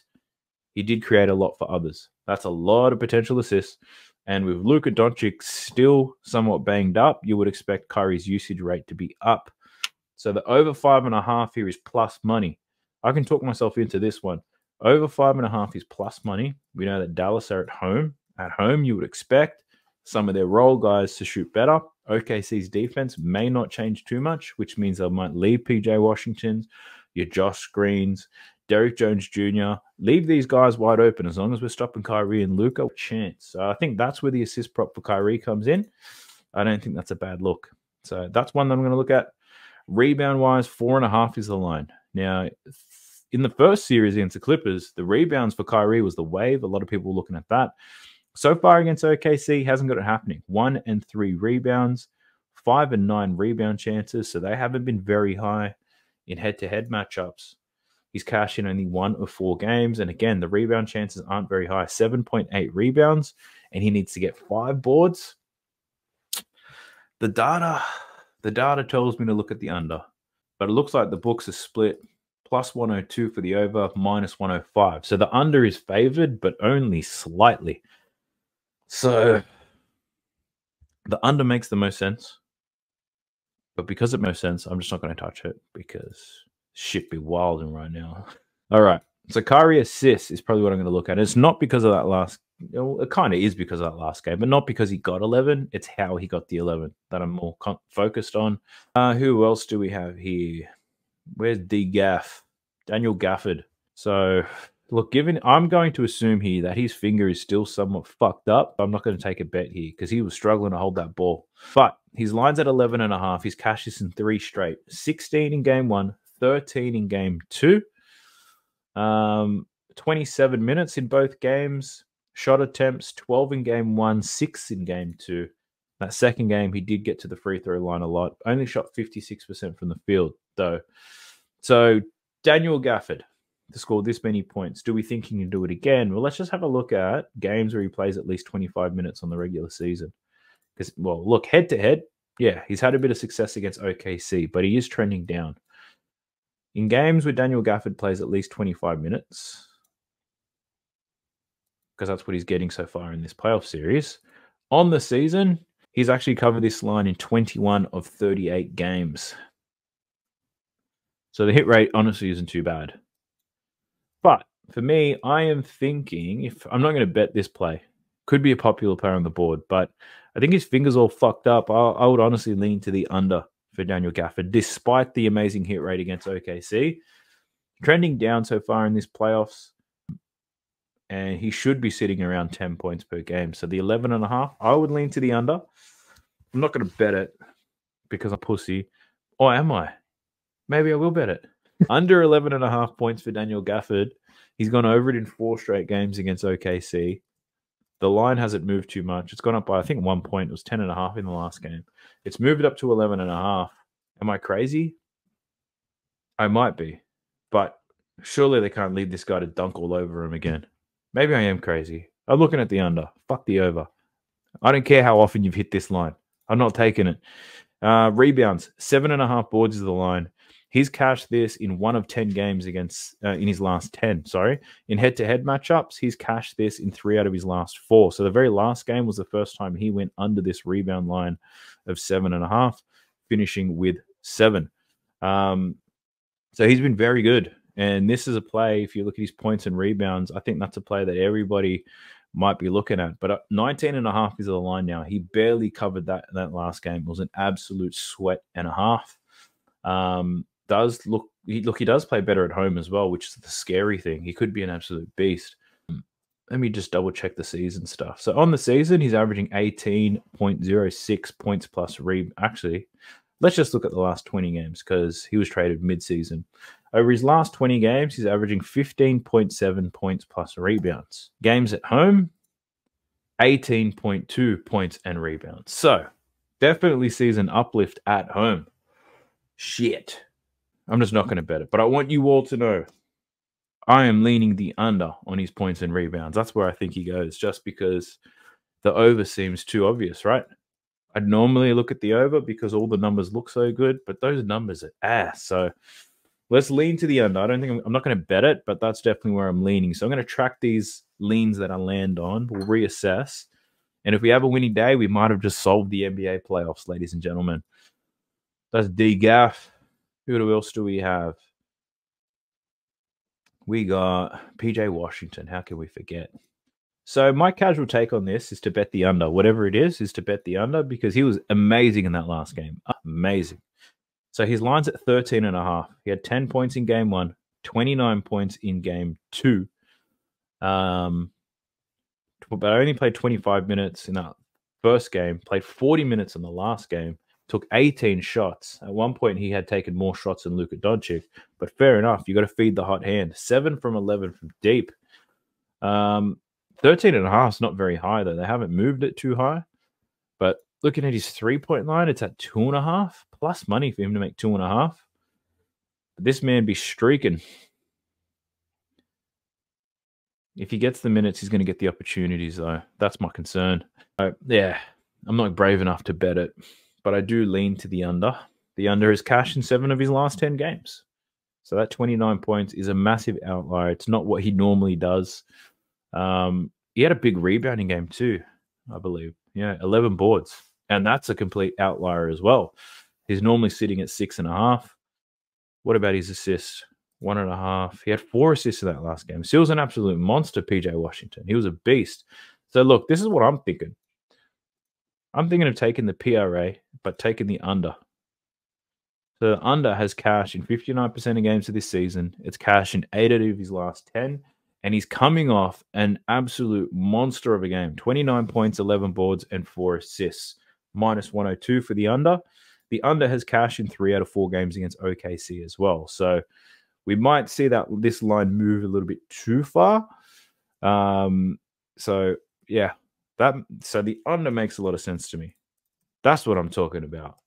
he did create a lot for others. That's a lot of potential assists. And with Luka Doncic still somewhat banged up, you would expect Kyrie's usage rate to be up. So the over five and a half here is plus money. I can talk myself into this one. Over five and a half is plus money. We know that Dallas are at home. At home, you would expect some of their role guys to shoot better. OKC's defense may not change too much, which means they might leave PJ Washington's, your Josh Greens, Derrick Jones Jr. Leave these guys wide open as long as we're stopping Kyrie and Luka. Chance. So I think that's where the assist prop for Kyrie comes in. I don't think that's a bad look. So that's one that I'm going to look at. Rebound wise, four and a half is the line. Now, in the first series against the Clippers, the rebounds for Kyrie was the wave. A lot of people were looking at that. So far against OKC, hasn't got it happening. One and three rebounds, five and nine rebound chances. So they haven't been very high in head to head matchups. He's cashed in only one of four games. And again, the rebound chances aren't very high 7.8 rebounds, and he needs to get five boards. The data, the data tells me to look at the under, but it looks like the books are split plus 102 for the over, minus 105. So the under is favored, but only slightly. So the under makes the most sense. But because it makes sense, I'm just not going to touch it because shit be wilding right now. All right. So Kyrie assists is probably what I'm going to look at. It's not because of that last. it kind of is because of that last game, but not because he got 11. It's how he got the 11 that I'm more focused on. Uh, who else do we have here? Where's D Gaff? Daniel Gafford. So look, given I'm going to assume here that his finger is still somewhat fucked up. I'm not going to take a bet here because he was struggling to hold that ball. But his line's at 11 and a half. His cash is in three straight. 16 in game one, 13 in game two. Um, 27 minutes in both games. Shot attempts 12 in game one, six in game two. That second game, he did get to the free throw line a lot. Only shot 56% from the field, though. So, Daniel Gafford to score this many points. Do we think he can do it again? Well, let's just have a look at games where he plays at least 25 minutes on the regular season. Because, well, look, head to head, yeah, he's had a bit of success against OKC, but he is trending down. In games where Daniel Gafford plays at least 25 minutes, because that's what he's getting so far in this playoff series, on the season, he's actually covered this line in 21 of 38 games. So the hit rate honestly isn't too bad. But for me, I am thinking if I'm not going to bet this play, could be a popular player on the board, but I think his fingers all fucked up. I, I would honestly lean to the under for Daniel Gafford, despite the amazing hit rate against OKC. Trending down so far in this playoffs, and he should be sitting around 10 points per game. So the 11 and a half, I would lean to the under. I'm not going to bet it because I'm pussy. Or am I? Maybe I will bet it. under 11 and a half points for Daniel Gafford. He's gone over it in four straight games against OKC. The line hasn't moved too much. It's gone up by, I think, one point. It was 10 and a half in the last game. It's moved up to 11 and a half. Am I crazy? I might be. But surely they can't leave this guy to dunk all over him again. Maybe I am crazy. I'm looking at the under. Fuck the over. I don't care how often you've hit this line. I'm not taking it. Uh, rebounds, seven and a half boards is the line. He's cashed this in one of 10 games against, uh, in his last 10, sorry. In head to head matchups, he's cashed this in three out of his last four. So the very last game was the first time he went under this rebound line of seven and a half, finishing with seven. Um, so he's been very good. And this is a play, if you look at his points and rebounds, I think that's a play that everybody might be looking at. But uh, 19 and a half is the line now. He barely covered that that last game. It was an absolute sweat and a half. Um, does look he look he does play better at home as well, which is the scary thing. He could be an absolute beast. Let me just double check the season stuff. So on the season, he's averaging 18.06 points plus re actually. Let's just look at the last 20 games because he was traded mid-season. Over his last 20 games, he's averaging 15.7 points plus rebounds. Games at home, 18.2 points and rebounds. So definitely sees an uplift at home. Shit. I'm just not going to bet it. But I want you all to know I am leaning the under on his points and rebounds. That's where I think he goes, just because the over seems too obvious, right? I'd normally look at the over because all the numbers look so good, but those numbers are ass. So let's lean to the under. I don't think I'm, I'm not going to bet it, but that's definitely where I'm leaning. So I'm going to track these leans that I land on. We'll reassess. And if we have a winning day, we might have just solved the NBA playoffs, ladies and gentlemen. That's D Gaff. Who else do we have? We got PJ Washington. How can we forget? So my casual take on this is to bet the under. Whatever it is, is to bet the under because he was amazing in that last game. Amazing. So his line's at 13 and a half. He had 10 points in game one, 29 points in game two. Um, but I only played 25 minutes in that first game, played 40 minutes in the last game, took 18 shots. At one point, he had taken more shots than Luka Doncic, but fair enough. You got to feed the hot hand. Seven from 11 from deep. Um, 13 and a half is not very high, though. They haven't moved it too high. But looking at his three point line, it's at two and a half plus money for him to make two and a half. This man be streaking. If he gets the minutes, he's going to get the opportunities, though. That's my concern. Uh, yeah, I'm not brave enough to bet it, but I do lean to the under. The under is cash in seven of his last 10 games. So that 29 points is a massive outlier. It's not what he normally does. Um, he had a big rebounding game too, I believe. Yeah, 11 boards. And that's a complete outlier as well. He's normally sitting at six and a half. What about his assists? One and a half. He had four assists in that last game. Was an absolute monster, PJ Washington. He was a beast. So, look, this is what I'm thinking. I'm thinking of taking the PRA, but taking the under. So, the under has cash in 59% of games of this season. It's cash in eight out of his last 10 and he's coming off an absolute monster of a game 29 points, 11 boards, and four assists, minus 102 for the under. The under has cash in three out of four games against OKC as well. So we might see that this line move a little bit too far. Um, so yeah, that so the under makes a lot of sense to me. That's what I'm talking about.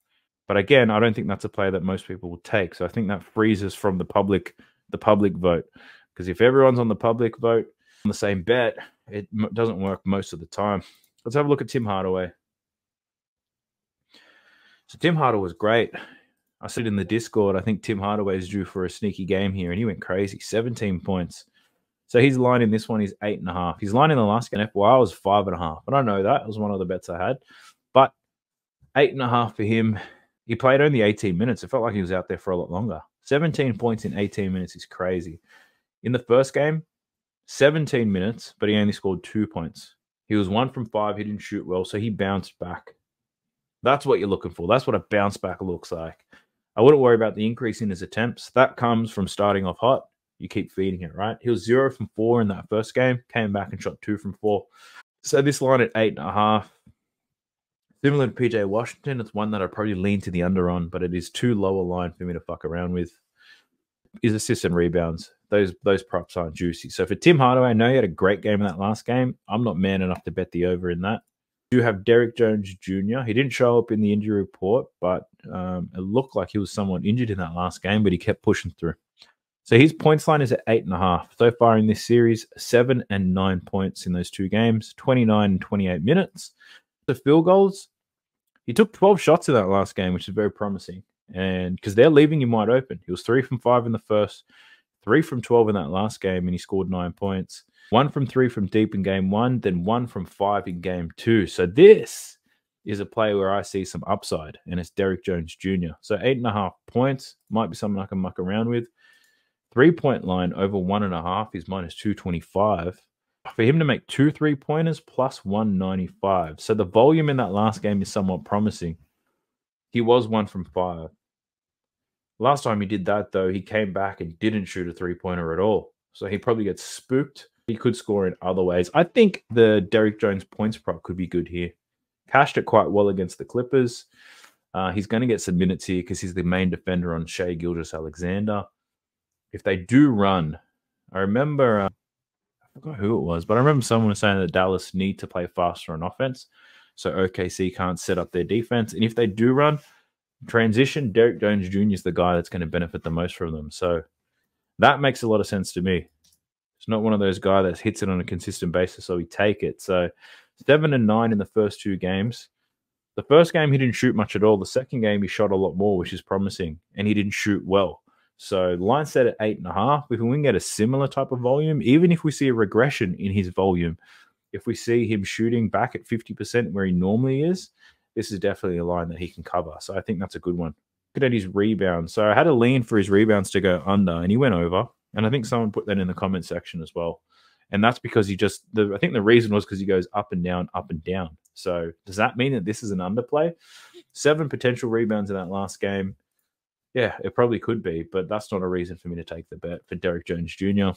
But again, I don't think that's a play that most people will take. So I think that freezes from the public the public vote. Because if everyone's on the public vote on the same bet, it doesn't work most of the time. Let's have a look at Tim Hardaway. So Tim Hardaway was great. I said in the Discord, I think Tim Hardaway is due for a sneaky game here, and he went crazy. 17 points. So his line in this one is eight and a half. His line in the last game FYI was five and a half. But I know that. It was one of the bets I had. But eight and a half for him. He played only 18 minutes. It felt like he was out there for a lot longer. 17 points in 18 minutes is crazy. In the first game, 17 minutes, but he only scored two points. He was one from five. He didn't shoot well, so he bounced back. That's what you're looking for. That's what a bounce back looks like. I wouldn't worry about the increase in his attempts. That comes from starting off hot. You keep feeding it, right? He was zero from four in that first game, came back and shot two from four. So this line at eight and a half, similar to PJ Washington, it's one that I probably lean to the under on, but it is too low a line for me to fuck around with. Is assists and rebounds those those props aren't juicy. So for Tim Hardaway, I know he had a great game in that last game. I'm not man enough to bet the over in that. You have Derrick Jones Jr. He didn't show up in the injury report, but um, it looked like he was somewhat injured in that last game, but he kept pushing through. So his points line is at eight and a half. So far in this series, seven and nine points in those two games, 29 and 28 minutes. The field goals, he took 12 shots in that last game, which is very promising. And because they're leaving him wide open, he was three from five in the first, three from 12 in that last game, and he scored nine points. One from three from deep in game one, then one from five in game two. So this is a play where I see some upside, and it's Derrick Jones Jr. So eight and a half points might be something I can muck around with. Three point line over one and a half is minus 225. For him to make two three pointers plus 195. So the volume in that last game is somewhat promising. He was one from five. Last time he did that, though, he came back and didn't shoot a three pointer at all. So he probably gets spooked. He could score in other ways. I think the Derrick Jones points prop could be good here. Cashed it quite well against the Clippers. Uh, he's going to get some minutes here because he's the main defender on Shai Gilgeous Alexander. if they do run, I remember uh, I forgot who it was, but I remember someone saying that Dallas need to play faster on offense, so OKC can't set up their defense. And if they do run transition, Derrick Jones Jr. is the guy that's going to benefit the most from them. So that makes a lot of sense to me. It's not one of those guys that hits it on a consistent basis, so we take it. So seven and nine in the first two games. The first game he didn't shoot much at all. The second game he shot a lot more, which is promising, and he didn't shoot well. So line set at eight and a half. If we can get a similar type of volume, even if we see a regression in his volume, if we see him shooting back at 50% where he normally is, this is definitely a line that he can cover. So I think that's a good one. Look at his rebounds. So I had a lean for his rebounds to go under, and he went over. And I think someone put that in the comment section as well. And that's because he just, the, I think the reason was because he goes up and down, up and down. So does that mean that this is an underplay? Seven potential rebounds in that last game. Yeah, it probably could be, but that's not a reason for me to take the bet for Derrick Jones Jr.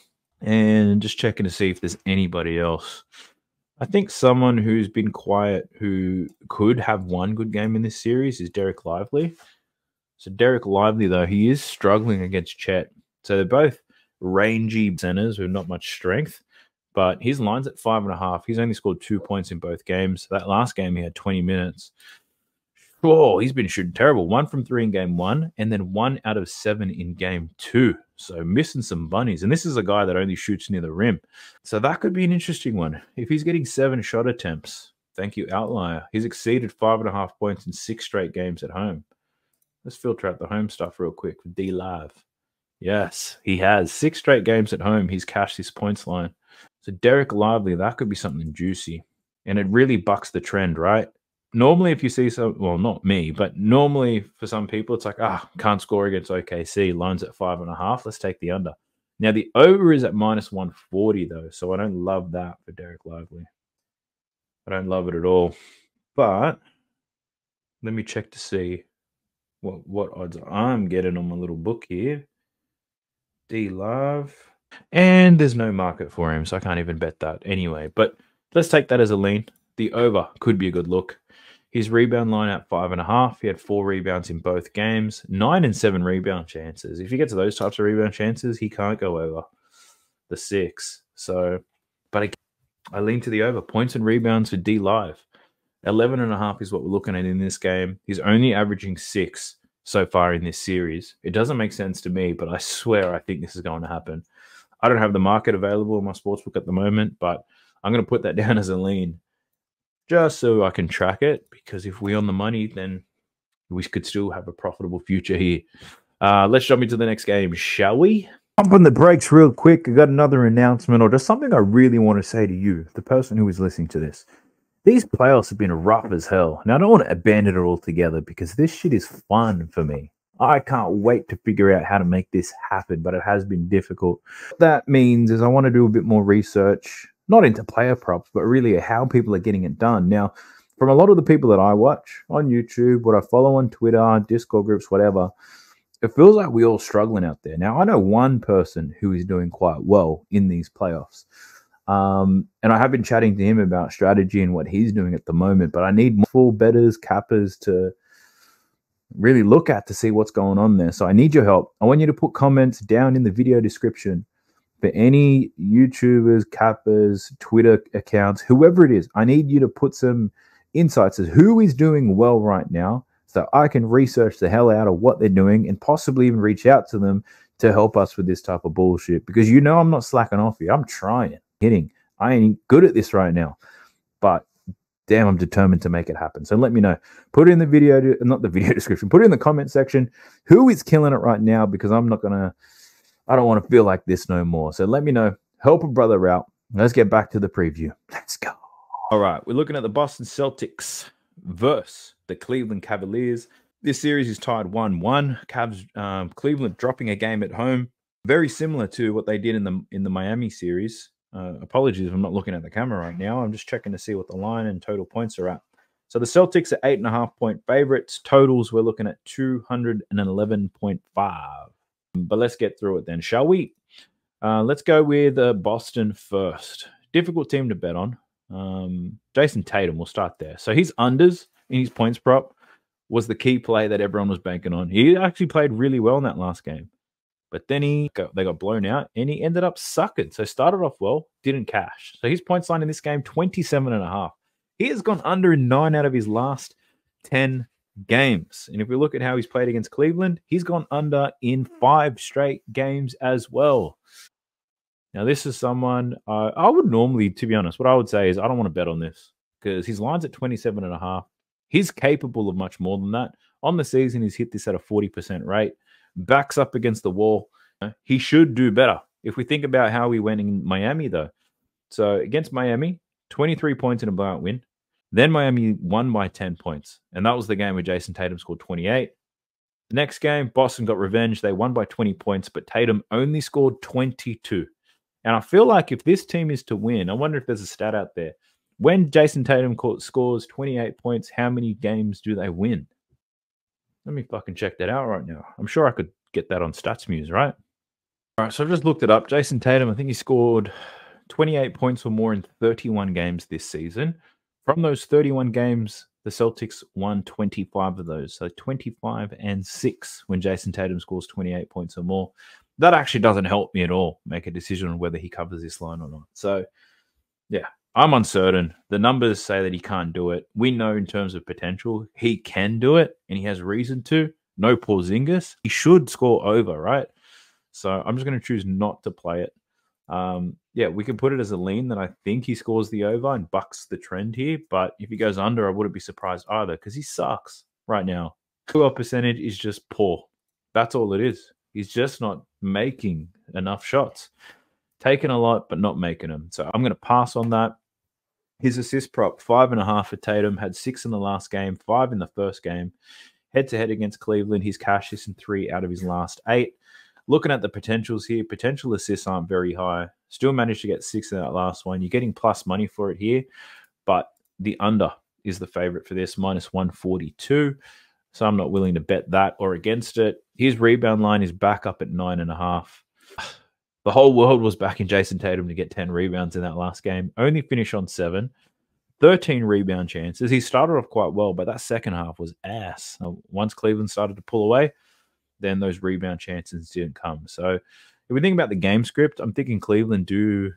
And just checking to see if there's anybody else. I think someone who's been quiet who could have one good game in this series is Dereck Lively. So Dereck Lively, though, he is struggling against Chet. So they're both rangy centers with not much strength, but his line's at five and a half. He's only scored two points in both games. That last game, he had 20 minutes. Oh, he's been shooting terrible. One from three in game one, and then one out of seven in game two. So missing some bunnies. And this is a guy that only shoots near the rim. So that could be an interesting one. If he's getting seven shot attempts, thank you, outlier. He's exceeded five and a half points in six straight games at home. Let's filter out the home stuff real quick with D Live. Yes, he has six straight games at home. He's cashed his points line. So Dereck Lively, that could be something juicy. And it really bucks the trend, right? Normally if you see some well not me but normally for some people it's like ah can't score against okc lines at five and a half let's take the under. Now the over is at minus 140 though so i don't love that for dereck lively. I don't love it at all. But let me check to see what what odds i'm getting on my little book here. D love. And there's no market for him so i can't even bet that anyway. But let's take that as a lean. The over could be a good look his rebound line at five and a half. He had four rebounds in both games, nine and seven rebound chances. If you get to those types of rebound chances, he can't go over the six. So, but again, I lean to the over points and rebounds for D Live. 11 and a half is what we're looking at in this game. He's only averaging six so far in this series. It doesn't make sense to me, but I swear I think this is going to happen. I don't have the market available in my sportsbook at the moment, but I'm going to put that down as a lean just so I can track it. Because if we're on the money, then we could still have a profitable future here. Uh, let's jump into the next game, shall we? Jump on the brakes real quick. I got another announcement or just something I really want to say to you, the person who is listening to this. These playoffs have been rough as hell. Now, I don't want to abandon it altogether because this shit is fun for me. I can't wait to figure out how to make this happen, but it has been difficult. What that means is I want to do a bit more research not into player props, but really how people are getting it done. Now, from a lot of the people that I watch on YouTube, what I follow on Twitter, Discord groups, whatever, it feels like we're all struggling out there. Now, I know one person who is doing quite well in these playoffs. Um, and I have been chatting to him about strategy and what he's doing at the moment, but I need full betters, cappers to really look at to see what's going on there. So I need your help. I want you to put comments down in the video description for any YouTubers, cappers, Twitter accounts, whoever it is, I need you to put some insights as who is doing well right now so I can research the hell out of what they're doing and possibly even reach out to them to help us with this type of bullshit. Because you know I'm not slacking off here. I'm trying, hitting. I ain't good at this right now. But damn, I'm determined to make it happen. So let me know. Put it in the video, not the video description, put it in the comment section. Who is killing it right now? Because I'm not going to I don't want to feel like this no more. So let me know. Help a brother out. Let's get back to the preview. Let's go. All right. We're looking at the Boston Celtics versus the Cleveland Cavaliers. This series is tied 1 1. Cavs, um, Cleveland dropping a game at home. Very similar to what they did in the in the Miami series. Uh, apologies if I'm not looking at the camera right now. I'm just checking to see what the line and total points are at. So the Celtics are eight and a half point favorites. Totals, we're looking at 211.5. But let's get through it then, shall we? Uh, let's go with uh, Boston first. Difficult team to bet on. Um, Jayson Tatum, we'll start there. So his unders in his points prop was the key play that everyone was banking on. He actually played really well in that last game. but then he got, they got blown out and he ended up sucking. So started off well, didn't cash. So his points line in this game 27 and a half. He has gone under in nine out of his last 10 games. And if we look at how he's played against Cleveland, he's gone under in five straight games as well. Now, this is someone uh, I would normally, to be honest, what I would say is I don't want to bet on this because his line's at 27 and a half. He's capable of much more than that. On the season, he's hit this at a 40% rate, backs up against the wall. He should do better. If we think about how he went in Miami, though. So against Miami, 23 points in a blowout win. Then Miami won by 10 points. And that was the game where Jayson Tatum scored 28. The next game, Boston got revenge. They won by 20 points, but Tatum only scored 22. And I feel like if this team is to win, I wonder if there's a stat out there. When Jayson Tatum scores 28 points, how many games do they win? Let me fucking check that out right now. I'm sure I could get that on StatMuse, right? All right, so I've just looked it up. Jayson Tatum, I think he scored 28 points or more in 31 games this season. From those 31 games, the Celtics won 25 of those. So 25 and 6 when Jayson Tatum scores 28 points or more. That actually doesn't help me at all make a decision on whether he covers this line or not. So, yeah, I'm uncertain. The numbers say that he can't do it. We know in terms of potential, he can do it and he has reason to. No Porzingis. He should score over, right? So I'm just going to choose not to play it. Um, yeah, we can put it as a lean that I think he scores the over and bucks the trend here. But if he goes under, I wouldn't be surprised either because he sucks right now. Two percentage is just poor. That's all it is. He's just not making enough shots. Taking a lot, but not making them. So I'm going to pass on that. His assist prop, five and a half for Tatum, had six in the last game, five in the first game. Head to head against Cleveland, he's cashed this in three out of his last eight looking at the potentials here, potential assists aren't very high. Still managed to get six in that last one. You're getting plus money for it here, but the under is the favorite for this, minus 142. So I'm not willing to bet that or against it. His rebound line is back up at nine and a half. The whole world was backing Jayson Tatum to get 10 rebounds in that last game. Only finish on seven. 13 rebound chances. He started off quite well, but that second half was ass. Once Cleveland started to pull away, then those rebound chances didn't come. So if we think about the game script, I'm thinking Cleveland do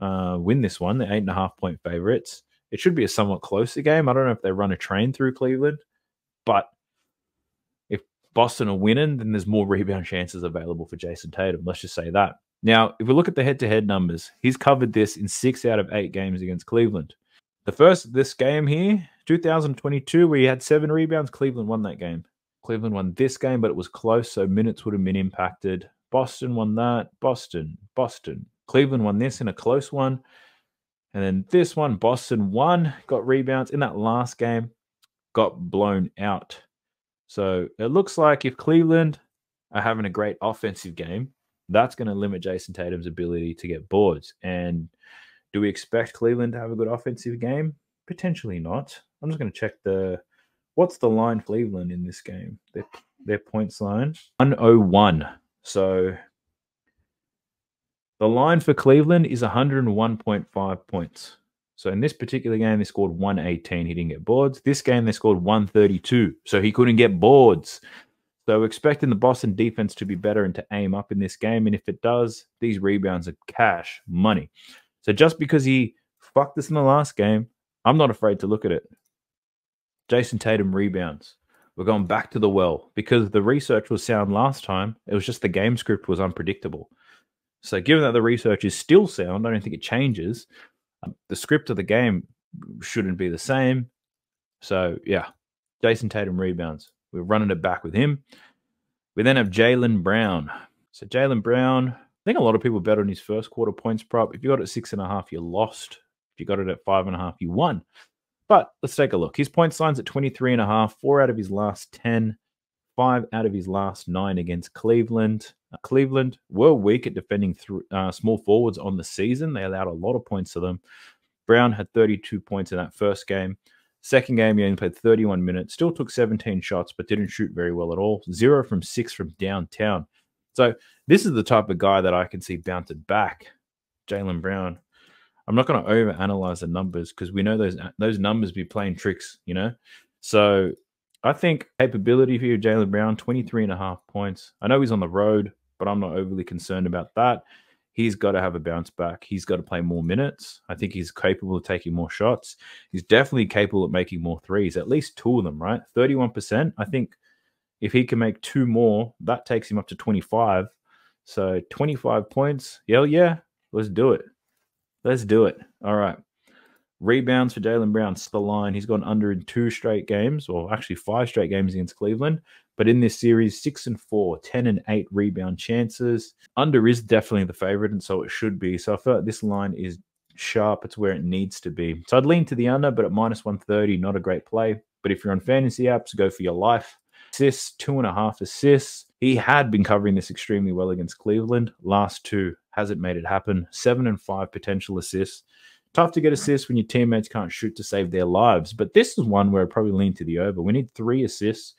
uh, win this one. They're eight and a half point favorites. It should be a somewhat closer game. I don't know if they run a train through Cleveland, but if Boston are winning, then there's more rebound chances available for Jayson Tatum. Let's just say that. Now, if we look at the head to head numbers, he's covered this in six out of eight games against Cleveland. The first, this game here, 2022, where he had seven rebounds, Cleveland won that game. Cleveland won this game, but it was close, so minutes would have been impacted. Boston won that. Boston, Boston. Cleveland won this in a close one. And then this one, Boston won, got rebounds in that last game, got blown out. So it looks like if Cleveland are having a great offensive game, that's going to limit Jayson Tatum's ability to get boards. And do we expect Cleveland to have a good offensive game? Potentially not. I'm just going to check the What's the line Cleveland in this game? Their their points line 101. So the line for Cleveland is 101.5 points. So in this particular game, they scored 118. He didn't get boards. This game, they scored 132. So he couldn't get boards. So expecting the Boston defense to be better and to aim up in this game. And if it does, these rebounds are cash money. So just because he fucked this in the last game, I'm not afraid to look at it. Jayson Tatum rebounds. We're going back to the well because the research was sound last time. It was just the game script was unpredictable. So, given that the research is still sound, I don't think it changes. Um, the script of the game shouldn't be the same. So, yeah, Jayson Tatum rebounds. We're running it back with him. We then have Jaylen Brown. So, Jaylen Brown, I think a lot of people bet on his first quarter points prop. If you got it at six and a half, you lost. If you got it at five and a half, you won. But let's take a look. His point lines at 23 and a half, four out of his last 10, five out of his last nine against Cleveland. Uh, Cleveland were weak at defending th- uh, small forwards on the season. They allowed a lot of points to them. Brown had 32 points in that first game. Second game, he only played 31 minutes, still took 17 shots, but didn't shoot very well at all. Zero from six from downtown. So this is the type of guy that I can see bouncing back. Jaylen Brown I'm not going to overanalyze the numbers because we know those uh, those numbers be playing tricks, you know. So I think capability for you, Jaylen Brown, 23 and a half points. I know he's on the road. but I'm not overly concerned about that. He's got to have a bounce back. He's got to play more minutes. I think he's capable of taking more shots. He's definitely capable of making more threes, at least two of them, right? 31%. I think if he can make two more, that takes him up to 25. So 25 points. Hell yeah, let's do it. Let's do it. All right. Rebounds for Jaylen Brown, the line. He's gone under in two straight games, or actually five straight games against Cleveland. But in this series, six and four, 10 and eight rebound chances. Under is definitely the favorite, and so it should be. So I feel like this line is sharp. It's where it needs to be. So I'd lean to the under, but at minus 130, not a great play. But if you're on fantasy apps, go for your life. Assists, two and a half assists. He had been covering this extremely well against Cleveland. Last two hasn't made it happen. Seven and five potential assists. Tough to get assists when your teammates can't shoot to save their lives. But this is one where I probably lean to the over. We need three assists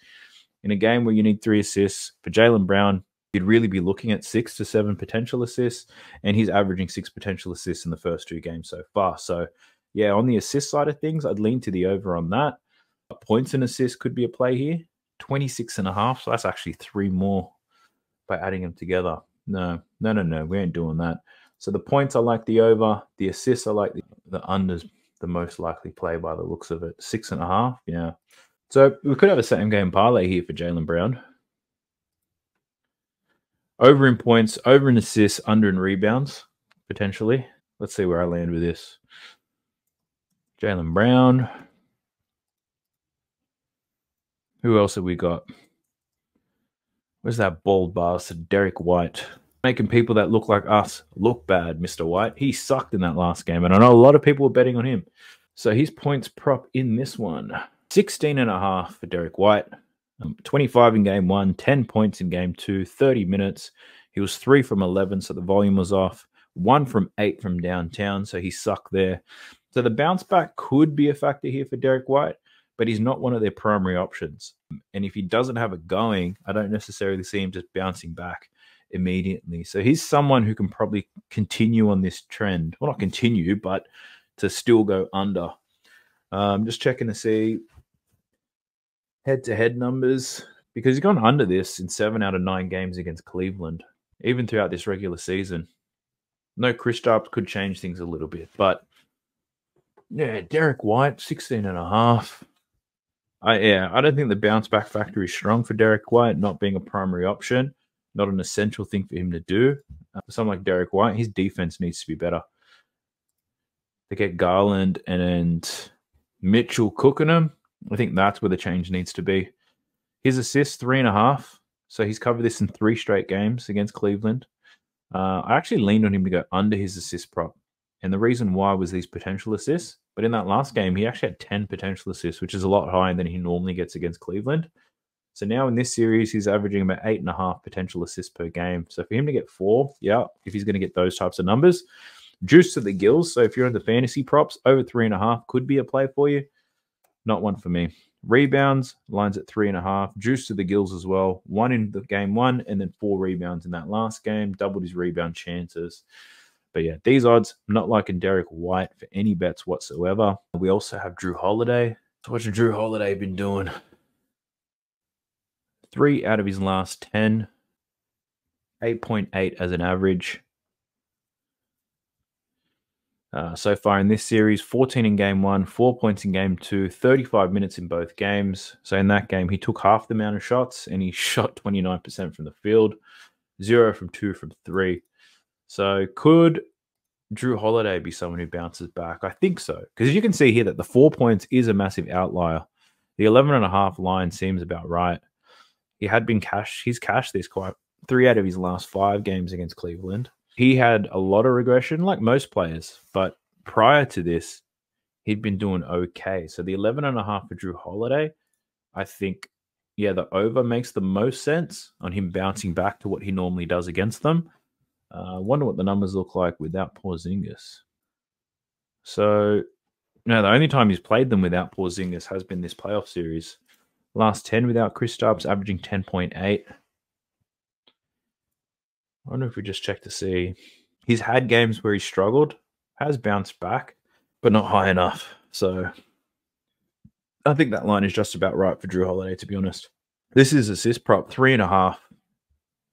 in a game where you need three assists for Jaylen Brown. You'd really be looking at six to seven potential assists, and he's averaging six potential assists in the first two games so far. So, yeah, on the assist side of things, I'd lean to the over on that. Points and assists could be a play here. 26 and a half. So that's actually three more by adding them together. No, no, no, no. We ain't doing that. So the points I like the over, the assists I like the, the unders the most likely play by the looks of it. Six and a half, yeah. So we could have a same game parlay here for Jaylen Brown. Over in points, over in assists, under in rebounds, potentially. Let's see where I land with this. Jaylen Brown. Who else have we got? Where's that bald bastard? Derrick White making people that look like us look bad, Mr. White. He sucked in that last game, and I know a lot of people were betting on him. So his points prop in this one 16 and a half for Derrick White, um, 25 in game one, 10 points in game two, 30 minutes. He was three from 11, so the volume was off. One from eight from downtown, so he sucked there. So the bounce back could be a factor here for Derrick White, but he's not one of their primary options. And if he doesn't have it going, I don't necessarily see him just bouncing back immediately. So he's someone who can probably continue on this trend. Well, not continue, but to still go under. Um, just checking to see head to head numbers because he's gone under this in seven out of nine games against Cleveland, even throughout this regular season. No Kristaps could change things a little bit, but yeah, Derrick White, 16 and a half. I yeah, I don't think the bounce back factor is strong for Derrick White, not being a primary option not an essential thing for him to do. Uh, for someone like Derrick White, his defense needs to be better. They get Garland and Mitchell cooking him, I think that's where the change needs to be. His assist, three and a half. So he's covered this in three straight games against Cleveland. Uh, I actually leaned on him to go under his assist prop. And the reason why was these potential assists. But in that last game, he actually had 10 potential assists, which is a lot higher than he normally gets against Cleveland. So now in this series, he's averaging about eight and a half potential assists per game. So for him to get four, yeah, if he's going to get those types of numbers, juice to the gills. So if you're in the fantasy props, over three and a half could be a play for you. Not one for me. Rebounds lines at three and a half, juice to the gills as well. One in the game one, and then four rebounds in that last game, doubled his rebound chances. But yeah, these odds, not liking Derrick White for any bets whatsoever. We also have Jrue Holiday. So what's Jrue Holiday been doing? three out of his last 10, 8.8 as an average. Uh, so far in this series 14 in game one, four points in game two, 35 minutes in both games. So in that game, he took half the amount of shots and he shot 29% from the field, zero from two from three. So could Jrue Holiday be someone who bounces back? I think so. Because you can see here that the four points is a massive outlier. The 11 and a half line seems about right. He had been cash. He's cashed this quite three out of his last five games against Cleveland. He had a lot of regression, like most players, but prior to this, he'd been doing okay. So the 11 and a half for Jrue Holiday, I think, yeah, the over makes the most sense on him bouncing back to what he normally does against them. I uh, wonder what the numbers look like without Porzingis. So, now the only time he's played them without Porzingis has been this playoff series. Last 10 without Chris Kristaps, averaging 10.8. I wonder if we just check to see. He's had games where he struggled, has bounced back, but not high enough. So I think that line is just about right for Jrue Holiday, to be honest. This is assist prop, three and a half.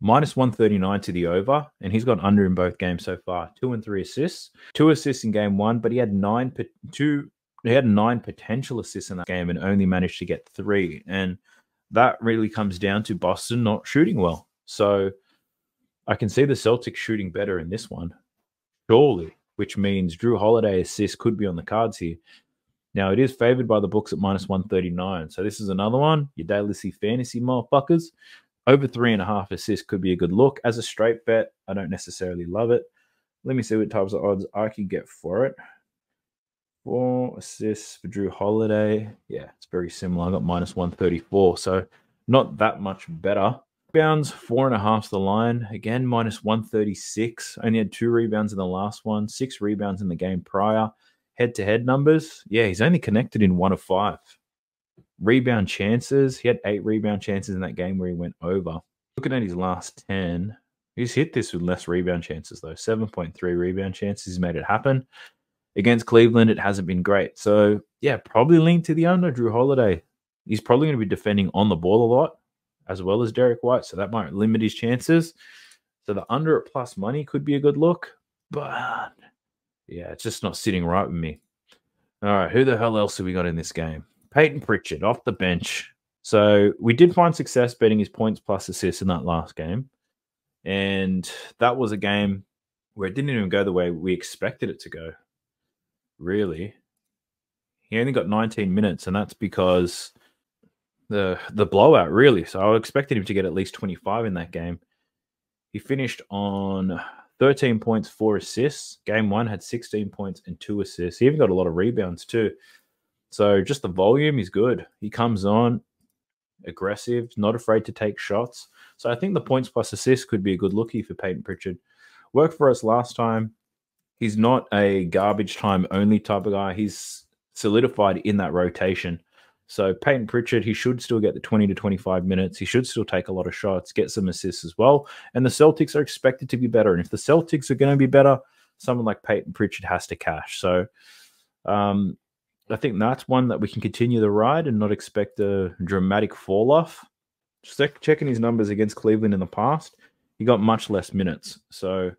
Minus 139 to the over, and he's gone under in both games so far. Two and three assists, two assists in game one, but he had nine two he had nine potential assists in that game and only managed to get three. And that really comes down to Boston not shooting well. So I can see the Celtics shooting better in this one, surely, which means Jrue Holiday assist could be on the cards here. Now it is favored by the books at minus 139. So this is another one. Your daily fantasy motherfuckers. Over three and a half assists could be a good look. As a straight bet, I don't necessarily love it. Let me see what types of odds I can get for it. Four assists for Jrue Holiday. Yeah, it's very similar. I got minus 134. So not that much better. Rebounds, four and a half's the line. Again, minus 136. Only had two rebounds in the last one, six rebounds in the game prior. Head to head numbers, yeah, he's only connected in one of five. Rebound chances, he had eight rebound chances in that game where he went over. Looking at his last 10, he's hit this with less rebound chances, though 7.3 rebound chances. He's made it happen. Against Cleveland, it hasn't been great. So, yeah, probably lean to the under, Jrue Holiday. He's probably going to be defending on the ball a lot as well as Derrick White. So that might limit his chances. So the under at plus money could be a good look. But yeah, it's just not sitting right with me. All right, who the hell else have we got in this game? Payton Pritchard off the bench. So we did find success betting his points plus assists in that last game. And that was a game where it didn't even go the way we expected it to go. Really. He only got 19 minutes, and that's because the the blowout really. So I expected him to get at least 25 in that game. He finished on 13 points, four assists. Game one had 16 points and two assists. He even got a lot of rebounds too. So just the volume is good. He comes on aggressive, not afraid to take shots. So I think the points plus assists could be a good lookie for Payton Pritchard. Worked for us last time. He's not a garbage time only type of guy. He's solidified in that rotation. So Payton Pritchard, he should still get the 20 to 25 minutes. He should still take a lot of shots, get some assists as well. And the Celtics are expected to be better. And if the Celtics are going to be better, someone like Payton Pritchard has to cash. So um, I think that's one that we can continue the ride and not expect a dramatic fall off. Just checking his numbers against Cleveland in the past, he got much less minutes. So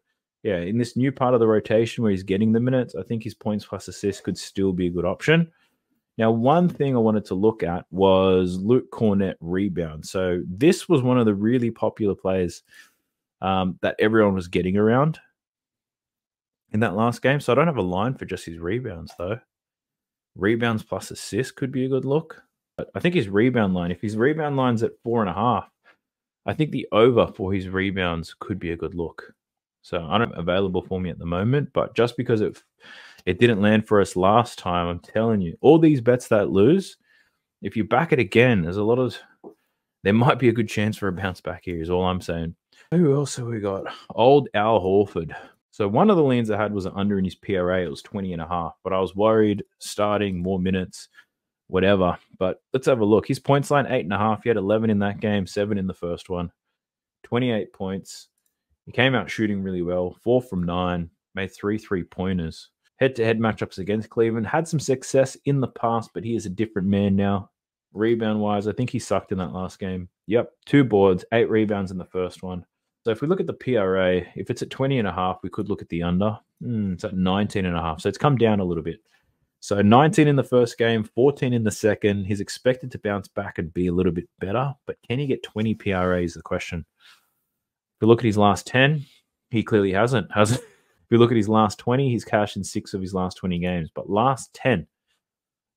yeah, in this new part of the rotation where he's getting the minutes, I think his points plus assists could still be a good option. Now, one thing I wanted to look at was Luke Kornet rebound. So this was one of the really popular players um, that everyone was getting around in that last game. So I don't have a line for just his rebounds though. Rebounds plus assists could be a good look. But I think his rebound line, if his rebound line's at four and a half, I think the over for his rebounds could be a good look. So I don't available for me at the moment, but just because it it didn't land for us last time. I'm telling you, all these bets that lose, if you back it again, there's a lot of there might be a good chance for a bounce back here, is all I'm saying. Who else have we got? Old Al Horford. So one of the leans I had was under in his PRA. It was 20 and a half, but I was worried starting more minutes, whatever. But let's have a look. His points line, eight and a half. He had 11 in that game, seven in the first one, 28 points. He came out shooting really well, four from nine, made three three pointers head to head matchups against Cleveland. Had some success in the past, but he is a different man now. Rebound wise, I think he sucked in that last game. Yep, two boards, eight rebounds in the first one. So if we look at the PRA, if it's at 20 and a half, we could look at the under. Mm, it's at 19 and a half. So it's come down a little bit. So 19 in the first game, 14 in the second. He's expected to bounce back and be a little bit better, but can he get 20 PRA is the question. If we look at his last 10, he clearly hasn't, hasn't. If we look at his last 20, he's cashed in six of his last 20 games, but last 10.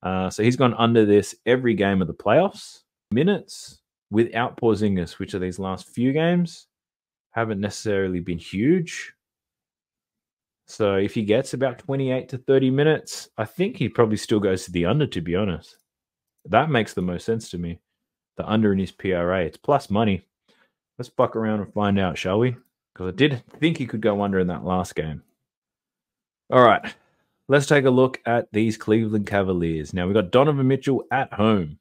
Uh, so he's gone under this every game of the playoffs. Minutes without Porzingis, which are these last few games, haven't necessarily been huge. So if he gets about 28 to 30 minutes, I think he probably still goes to the under, to be honest. That makes the most sense to me. The under in his PRA. It's plus money. Let's buck around and find out, shall we? because I did think he could go under in that last game. All right, let's take a look at these Cleveland Cavaliers. Now we've got Donovan Mitchell at home.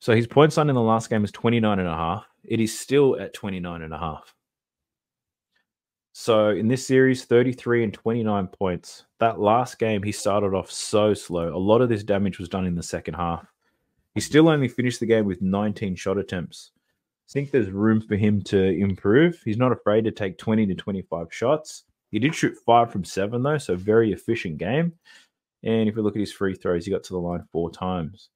So his points line in the last game is 29 and a half. It is still at 29 and a half. So in this series, 33 and 29 points. That last game, he started off so slow. A lot of this damage was done in the second half. He still only finished the game with 19 shot attempts. I think there's room for him to improve. He's not afraid to take 20 to 25 shots. He did shoot five from seven, though, so very efficient game. And if we look at his free throws, he got to the line four times.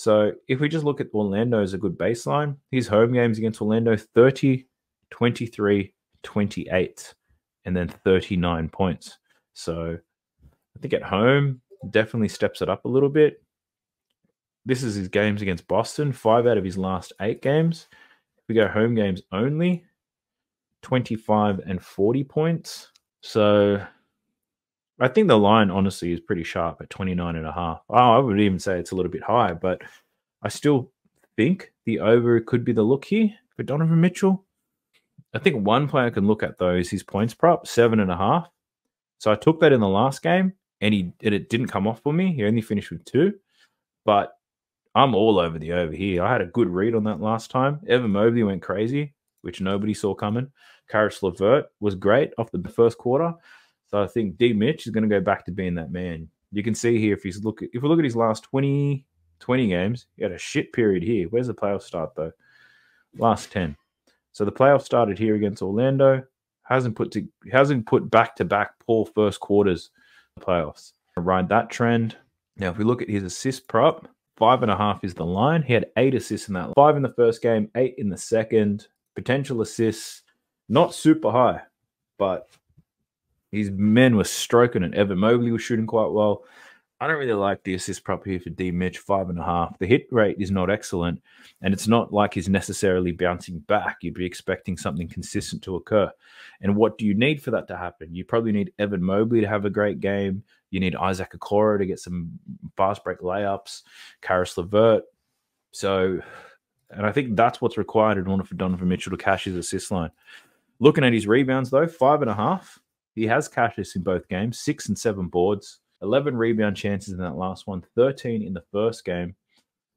So if we just look at Orlando as a good baseline, his home games against Orlando 30, 23, 28, and then 39 points. So I think at home, definitely steps it up a little bit. This is his games against Boston, five out of his last eight games. If we go home games only, 25 and 40 points. So I think the line honestly is pretty sharp at 29 and a half. Oh, I would even say it's a little bit high, but I still think the over could be the look here for Donovan Mitchell. I think one player I can look at though is his points prop, seven and a half. So I took that in the last game and he and it didn't come off for me. He only finished with two. But I'm all over the over here. I had a good read on that last time. Evan Mobley went crazy, which nobody saw coming. Caris LeVert was great off the first quarter. So I think D Mitch is going to go back to being that man. You can see here if he's look if we look at his last 20, 20 games, he had a shit period here. Where's the playoff start though? Last 10. So the playoff started here against Orlando. Hasn't put to hasn't put back to back poor first quarters in the playoffs. Ride that trend. Now, if we look at his assist prop, five and a half is the line. He had eight assists in that. Five in the first game, eight in the second. Potential assists, not super high, but his men were stroking and Evan Mobley was shooting quite well. I don't really like the assist prop here for D Mitch, five and a half. The hit rate is not excellent, and it's not like he's necessarily bouncing back. You'd be expecting something consistent to occur. And what do you need for that to happen? You probably need Evan Mobley to have a great game. You need Isaac Okoro to get some fast break layups, Caris LeVert. So, and I think that's what's required in order for Donovan Mitchell to cash his assist line. Looking at his rebounds, though, five and a half. He has cashed this in both games, six and seven boards. 11 rebound chances in that last one, 13 in the first game.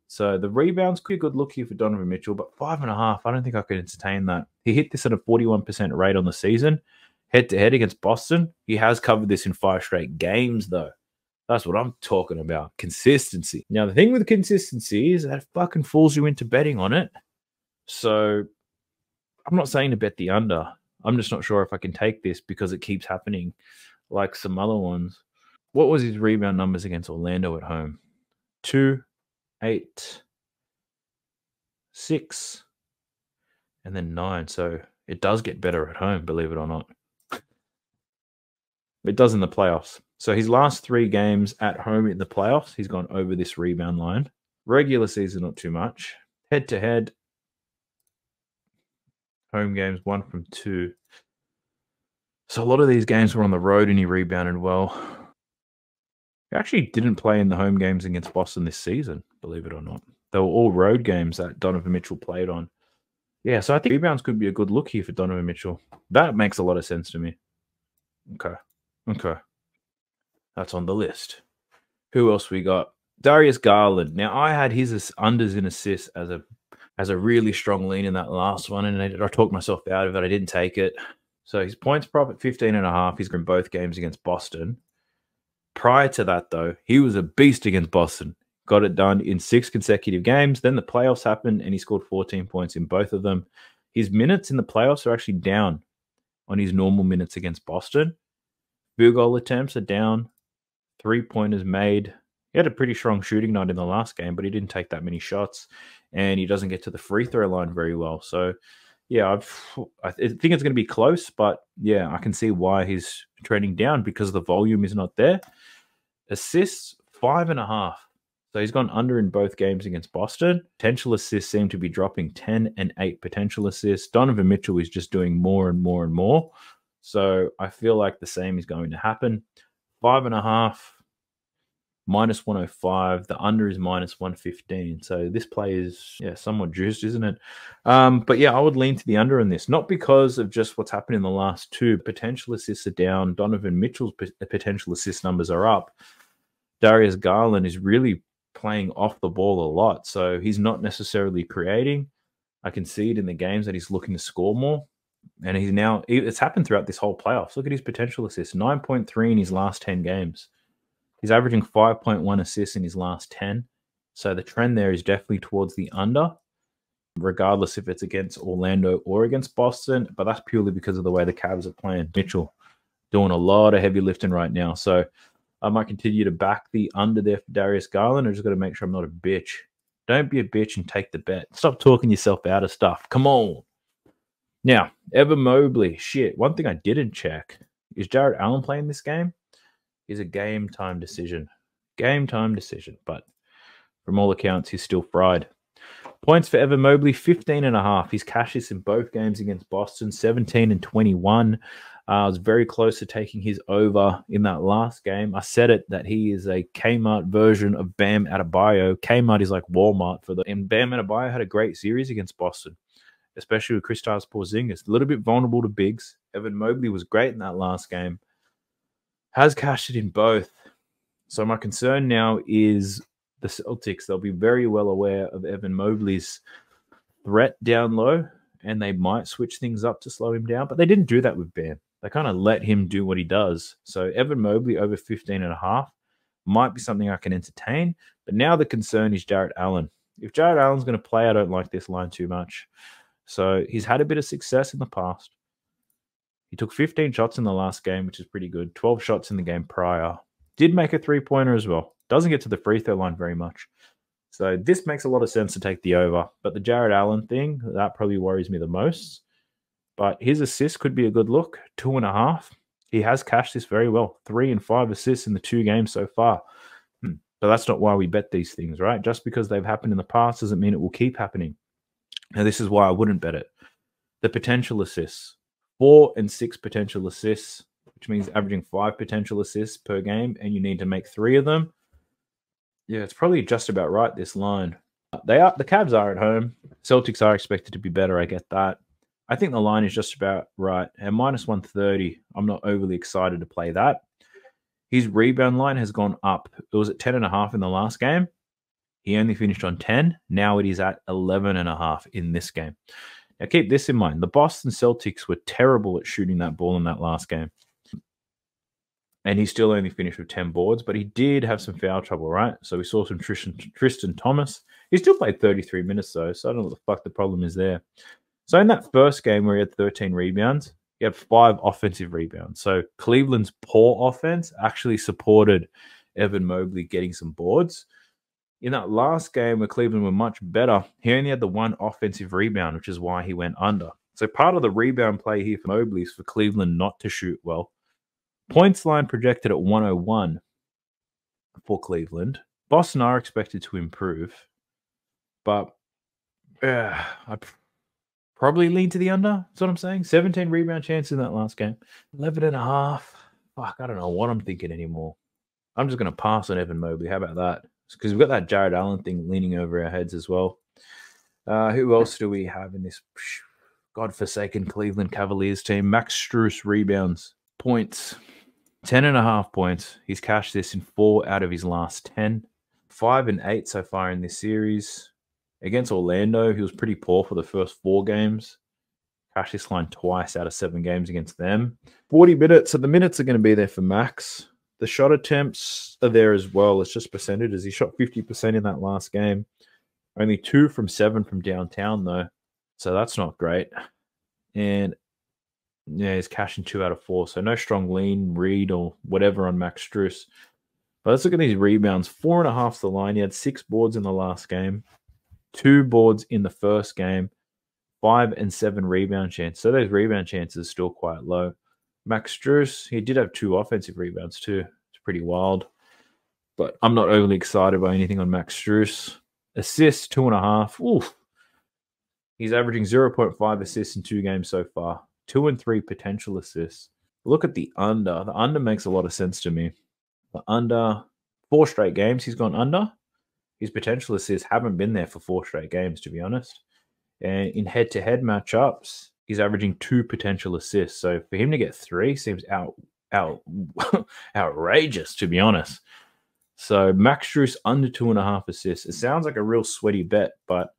So the rebounds could be good look here for Donovan Mitchell, but five and a half, I don't think I could entertain that. He hit this at a 41% rate on the season. Head to head against Boston, he has covered this in five straight games, though. That's what I'm talking about. Consistency. Now, the thing with consistency is that fucking fools you into betting on it. So I'm not saying to bet the under. I'm just not sure if I can take this because it keeps happening like some other ones. What was his rebound numbers against Orlando at home? Two, eight, six, and then nine. So it does get better at home, believe it or not. It does in the playoffs. So his last three games at home in the playoffs, he's gone over this rebound line. Regular season, not too much. Head to head, home games, one from two. So a lot of these games were on the road and he rebounded well. He actually didn't play in the home games against Boston this season, believe it or not. They were all road games that Donovan Mitchell played on. Yeah, so I think rebounds could be a good look here for Donovan Mitchell. That makes a lot of sense to me. Okay. Okay. That's on the list. Who else we got? Darius Garland. Now I had his unders in assists as a as a really strong lean in that last one, and I, I talked myself out of it. I didn't take it. So his points prop at 15 and a half. He's in both games against Boston. Prior to that, though, he was a beast against Boston. Got it done in six consecutive games. Then the playoffs happened and he scored 14 points in both of them. His minutes in the playoffs are actually down on his normal minutes against Boston. Field goal attempts are down. Three pointers made. He had a pretty strong shooting night in the last game, but he didn't take that many shots and he doesn't get to the free throw line very well. So, yeah, I've, I think it's going to be close, but yeah, I can see why he's trending down because the volume is not there. Assists, five and a half. So he's gone under in both games against Boston. Potential assists seem to be dropping 10 and 8 potential assists. Donovan Mitchell is just doing more and more and more. So I feel like the same is going to happen. Five and a half, minus 105. The under is minus 115. So this play is yeah somewhat juiced, isn't it? Um, but yeah, I would lean to the under in this, not because of just what's happened in the last two. Potential assists are down. Donovan Mitchell's potential assist numbers are up. Darius Garland is really playing off the ball a lot, so he's not necessarily creating. I can see it in the games that he's looking to score more. And he's now, it's happened throughout this whole playoffs. Look at his potential assists 9.3 in his last 10 games. He's averaging 5.1 assists in his last 10. So the trend there is definitely towards the under. regardless if it's against Orlando or against Boston. But that's purely because of the way the Cavs are playing. Mitchell doing a lot of heavy lifting right now. So I might continue to back the under there for Darius Garland. I just got to make sure I'm not a bitch. Don't be a bitch and take the bet. Stop talking yourself out of stuff. Come on. Now, Evan Mobley. Shit. One thing I didn't check is Jarrett Allen playing this game? Is a game time decision. Game time decision. But from all accounts, he's still fried. Points for Evan Mobley 15 and a half. He's cashed this in both games against Boston 17 and 21. Uh, I was very close to taking his over in that last game. I said it that he is a Kmart version of Bam Adebayo. Kmart is like Walmart for the. And Bam Adebayo had a great series against Boston, especially with Kristaps Porzingis. A little bit vulnerable to bigs. Evan Mobley was great in that last game. Has cashed it in both. So my concern now is the Celtics. They'll be very well aware of Evan Mobley's threat down low, and they might switch things up to slow him down. But they didn't do that with Bam. They kind of let him do what he does. So Evan Mobley over 15 and a half might be something I can entertain. But now the concern is Jarrett Allen. If Jarrett Allen's going to play, I don't like this line too much. So he's had a bit of success in the past. He took 15 shots in the last game, which is pretty good. 12 shots in the game prior. Did make a three pointer as well. Doesn't get to the free throw line very much. So this makes a lot of sense to take the over. But the Jarrett Allen thing, that probably worries me the most. But his assist could be a good look. Two and a half. He has cashed this very well. Three and five assists in the two games so far. Hmm. But that's not why we bet these things, right? Just because they've happened in the past doesn't mean it will keep happening. Now, this is why I wouldn't bet it. The potential assists four and six potential assists, which means averaging five potential assists per game, and you need to make three of them. Yeah, it's probably just about right. This line, they are the Cavs are at home. Celtics are expected to be better. I get that. I think the line is just about right. And minus 130, I'm not overly excited to play that. His rebound line has gone up. It was at 10 and a half in the last game. He only finished on 10. Now it is at 11 and a half in this game. Now keep this in mind. The Boston Celtics were terrible at shooting that ball in that last game. And he still only finished with 10 boards, but he did have some foul trouble, right? So we saw some Tristan, Tristan Thompson. He still played 33 minutes though, so I don't know what the fuck the problem is there. So in that first game where he had 13 rebounds, he had five offensive rebounds. So Cleveland's poor offense actually supported Evan Mobley getting some boards. In that last game where Cleveland were much better, he only had the one offensive rebound, which is why he went under. So part of the rebound play here for Mobley is for Cleveland not to shoot well. Points line projected at 101 for Cleveland. Boston are expected to improve, but uh, I Probably lean to the under. That's what I'm saying. 17 rebound chance in that last game. 11 and a half. Fuck, I don't know what I'm thinking anymore. I'm just going to pass on Evan Mobley. How about that? Because we've got that Jarrett Allen thing leaning over our heads as well. Uh, who else do we have in this godforsaken Cleveland Cavaliers team? Max Strus rebounds, points, 10 and a half points. He's cashed this in four out of his last 10. Five and eight so far in this series. Against Orlando, he was pretty poor for the first four games. Cashed this line twice out of seven games against them. 40 minutes. So the minutes are going to be there for Max. The shot attempts are there as well. It's just percentages. He shot 50% in that last game. Only two from seven from downtown, though. So that's not great. And yeah, he's cashing two out of four. So no strong lean, read, or whatever on Max Strus. But let's look at these rebounds. Four and a half the line. He had six boards in the last game two boards in the first game, five and seven rebound chance. So those rebound chances are still quite low. Max Strus, he did have two offensive rebounds too. Pretty wild. But I'm not overly excited by anything on Max Strus. Assists, two and a half. Oof. He's averaging 0.5 assists in two games so far. Two and three potential assists. Look at the under. The under makes a lot of sense to me. The under, four straight games he's gone under his potential assists haven't been there for four straight games, to be honest. And in head to head matchups, he's averaging two potential assists. So for him to get three seems out out outrageous, to be honest. So Max Strus under two and a half assists. It sounds like a real sweaty bet, but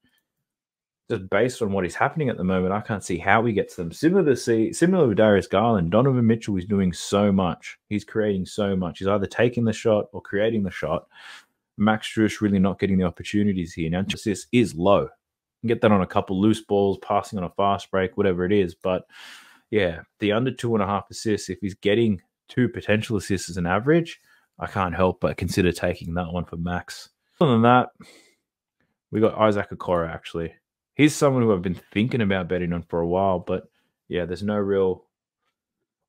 just based on what is happening at the moment, I can't see how he gets them. Similar to see, similar with Darius Garland, Donovan Mitchell is doing so much. He's creating so much. He's either taking the shot or creating the shot. Max Strus really not getting the opportunities here. Now, this is low. get that on a couple loose balls, passing on a fast break, whatever it is. But yeah, the under two and a half assists, if he's getting two potential assists as an average, I can't help but consider taking that one for max. Other than that, we got Isaac Okoro actually. He's someone who I've been thinking about betting on for a while, but yeah, there's no real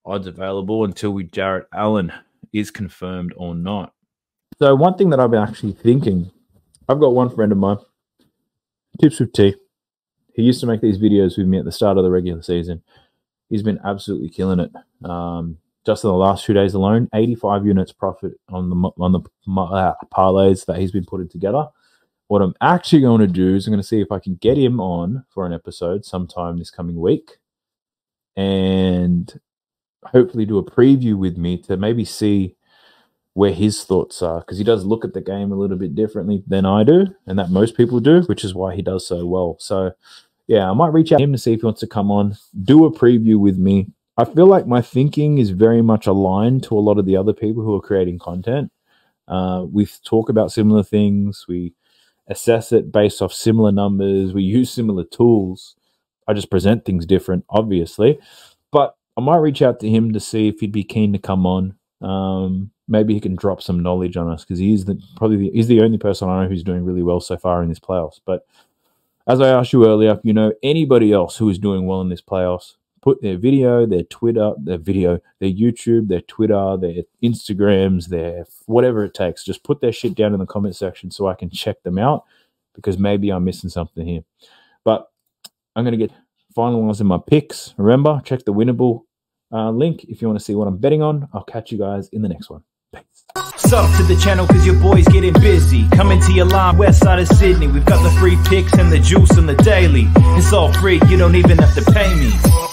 odds available until we Jarrett Allen is confirmed or not. So one thing that I've been actually thinking, I've got one friend of mine, Tips with T. He used to make these videos with me at the start of the regular season. He's been absolutely killing it. Um, just in the last two days alone, 85 units profit on the on the uh, parlays that he's been putting together. What I'm actually going to do is I'm going to see if I can get him on for an episode sometime this coming week, and hopefully do a preview with me to maybe see where his thoughts are because he does look at the game a little bit differently than I do, and that most people do, which is why he does so well. So, yeah, I might reach out to him to see if he wants to come on, do a preview with me. I feel like my thinking is very much aligned to a lot of the other people who are creating content. Uh, we talk about similar things, we assess it based off similar numbers, we use similar tools. I just present things different, obviously. But I might reach out to him to see if he'd be keen to come on. Um, maybe he can drop some knowledge on us because he is the probably the, he's the only person I know who's doing really well so far in this playoffs. But as I asked you earlier, you know anybody else who is doing well in this playoffs, put their video, their Twitter, their video, their YouTube, their Twitter, their Instagrams, their whatever it takes. Just put their shit down in the comment section so I can check them out because maybe I'm missing something here. But I'm going to get finalizing my picks. Remember, check the Winible uh, link if you want to see what I'm betting on. I'll catch you guys in the next one. Sub to the channel cause your boy's getting busy. Coming to your line west side of Sydney. We've got the free picks and the juice and the daily. It's all free, you don't even have to pay me.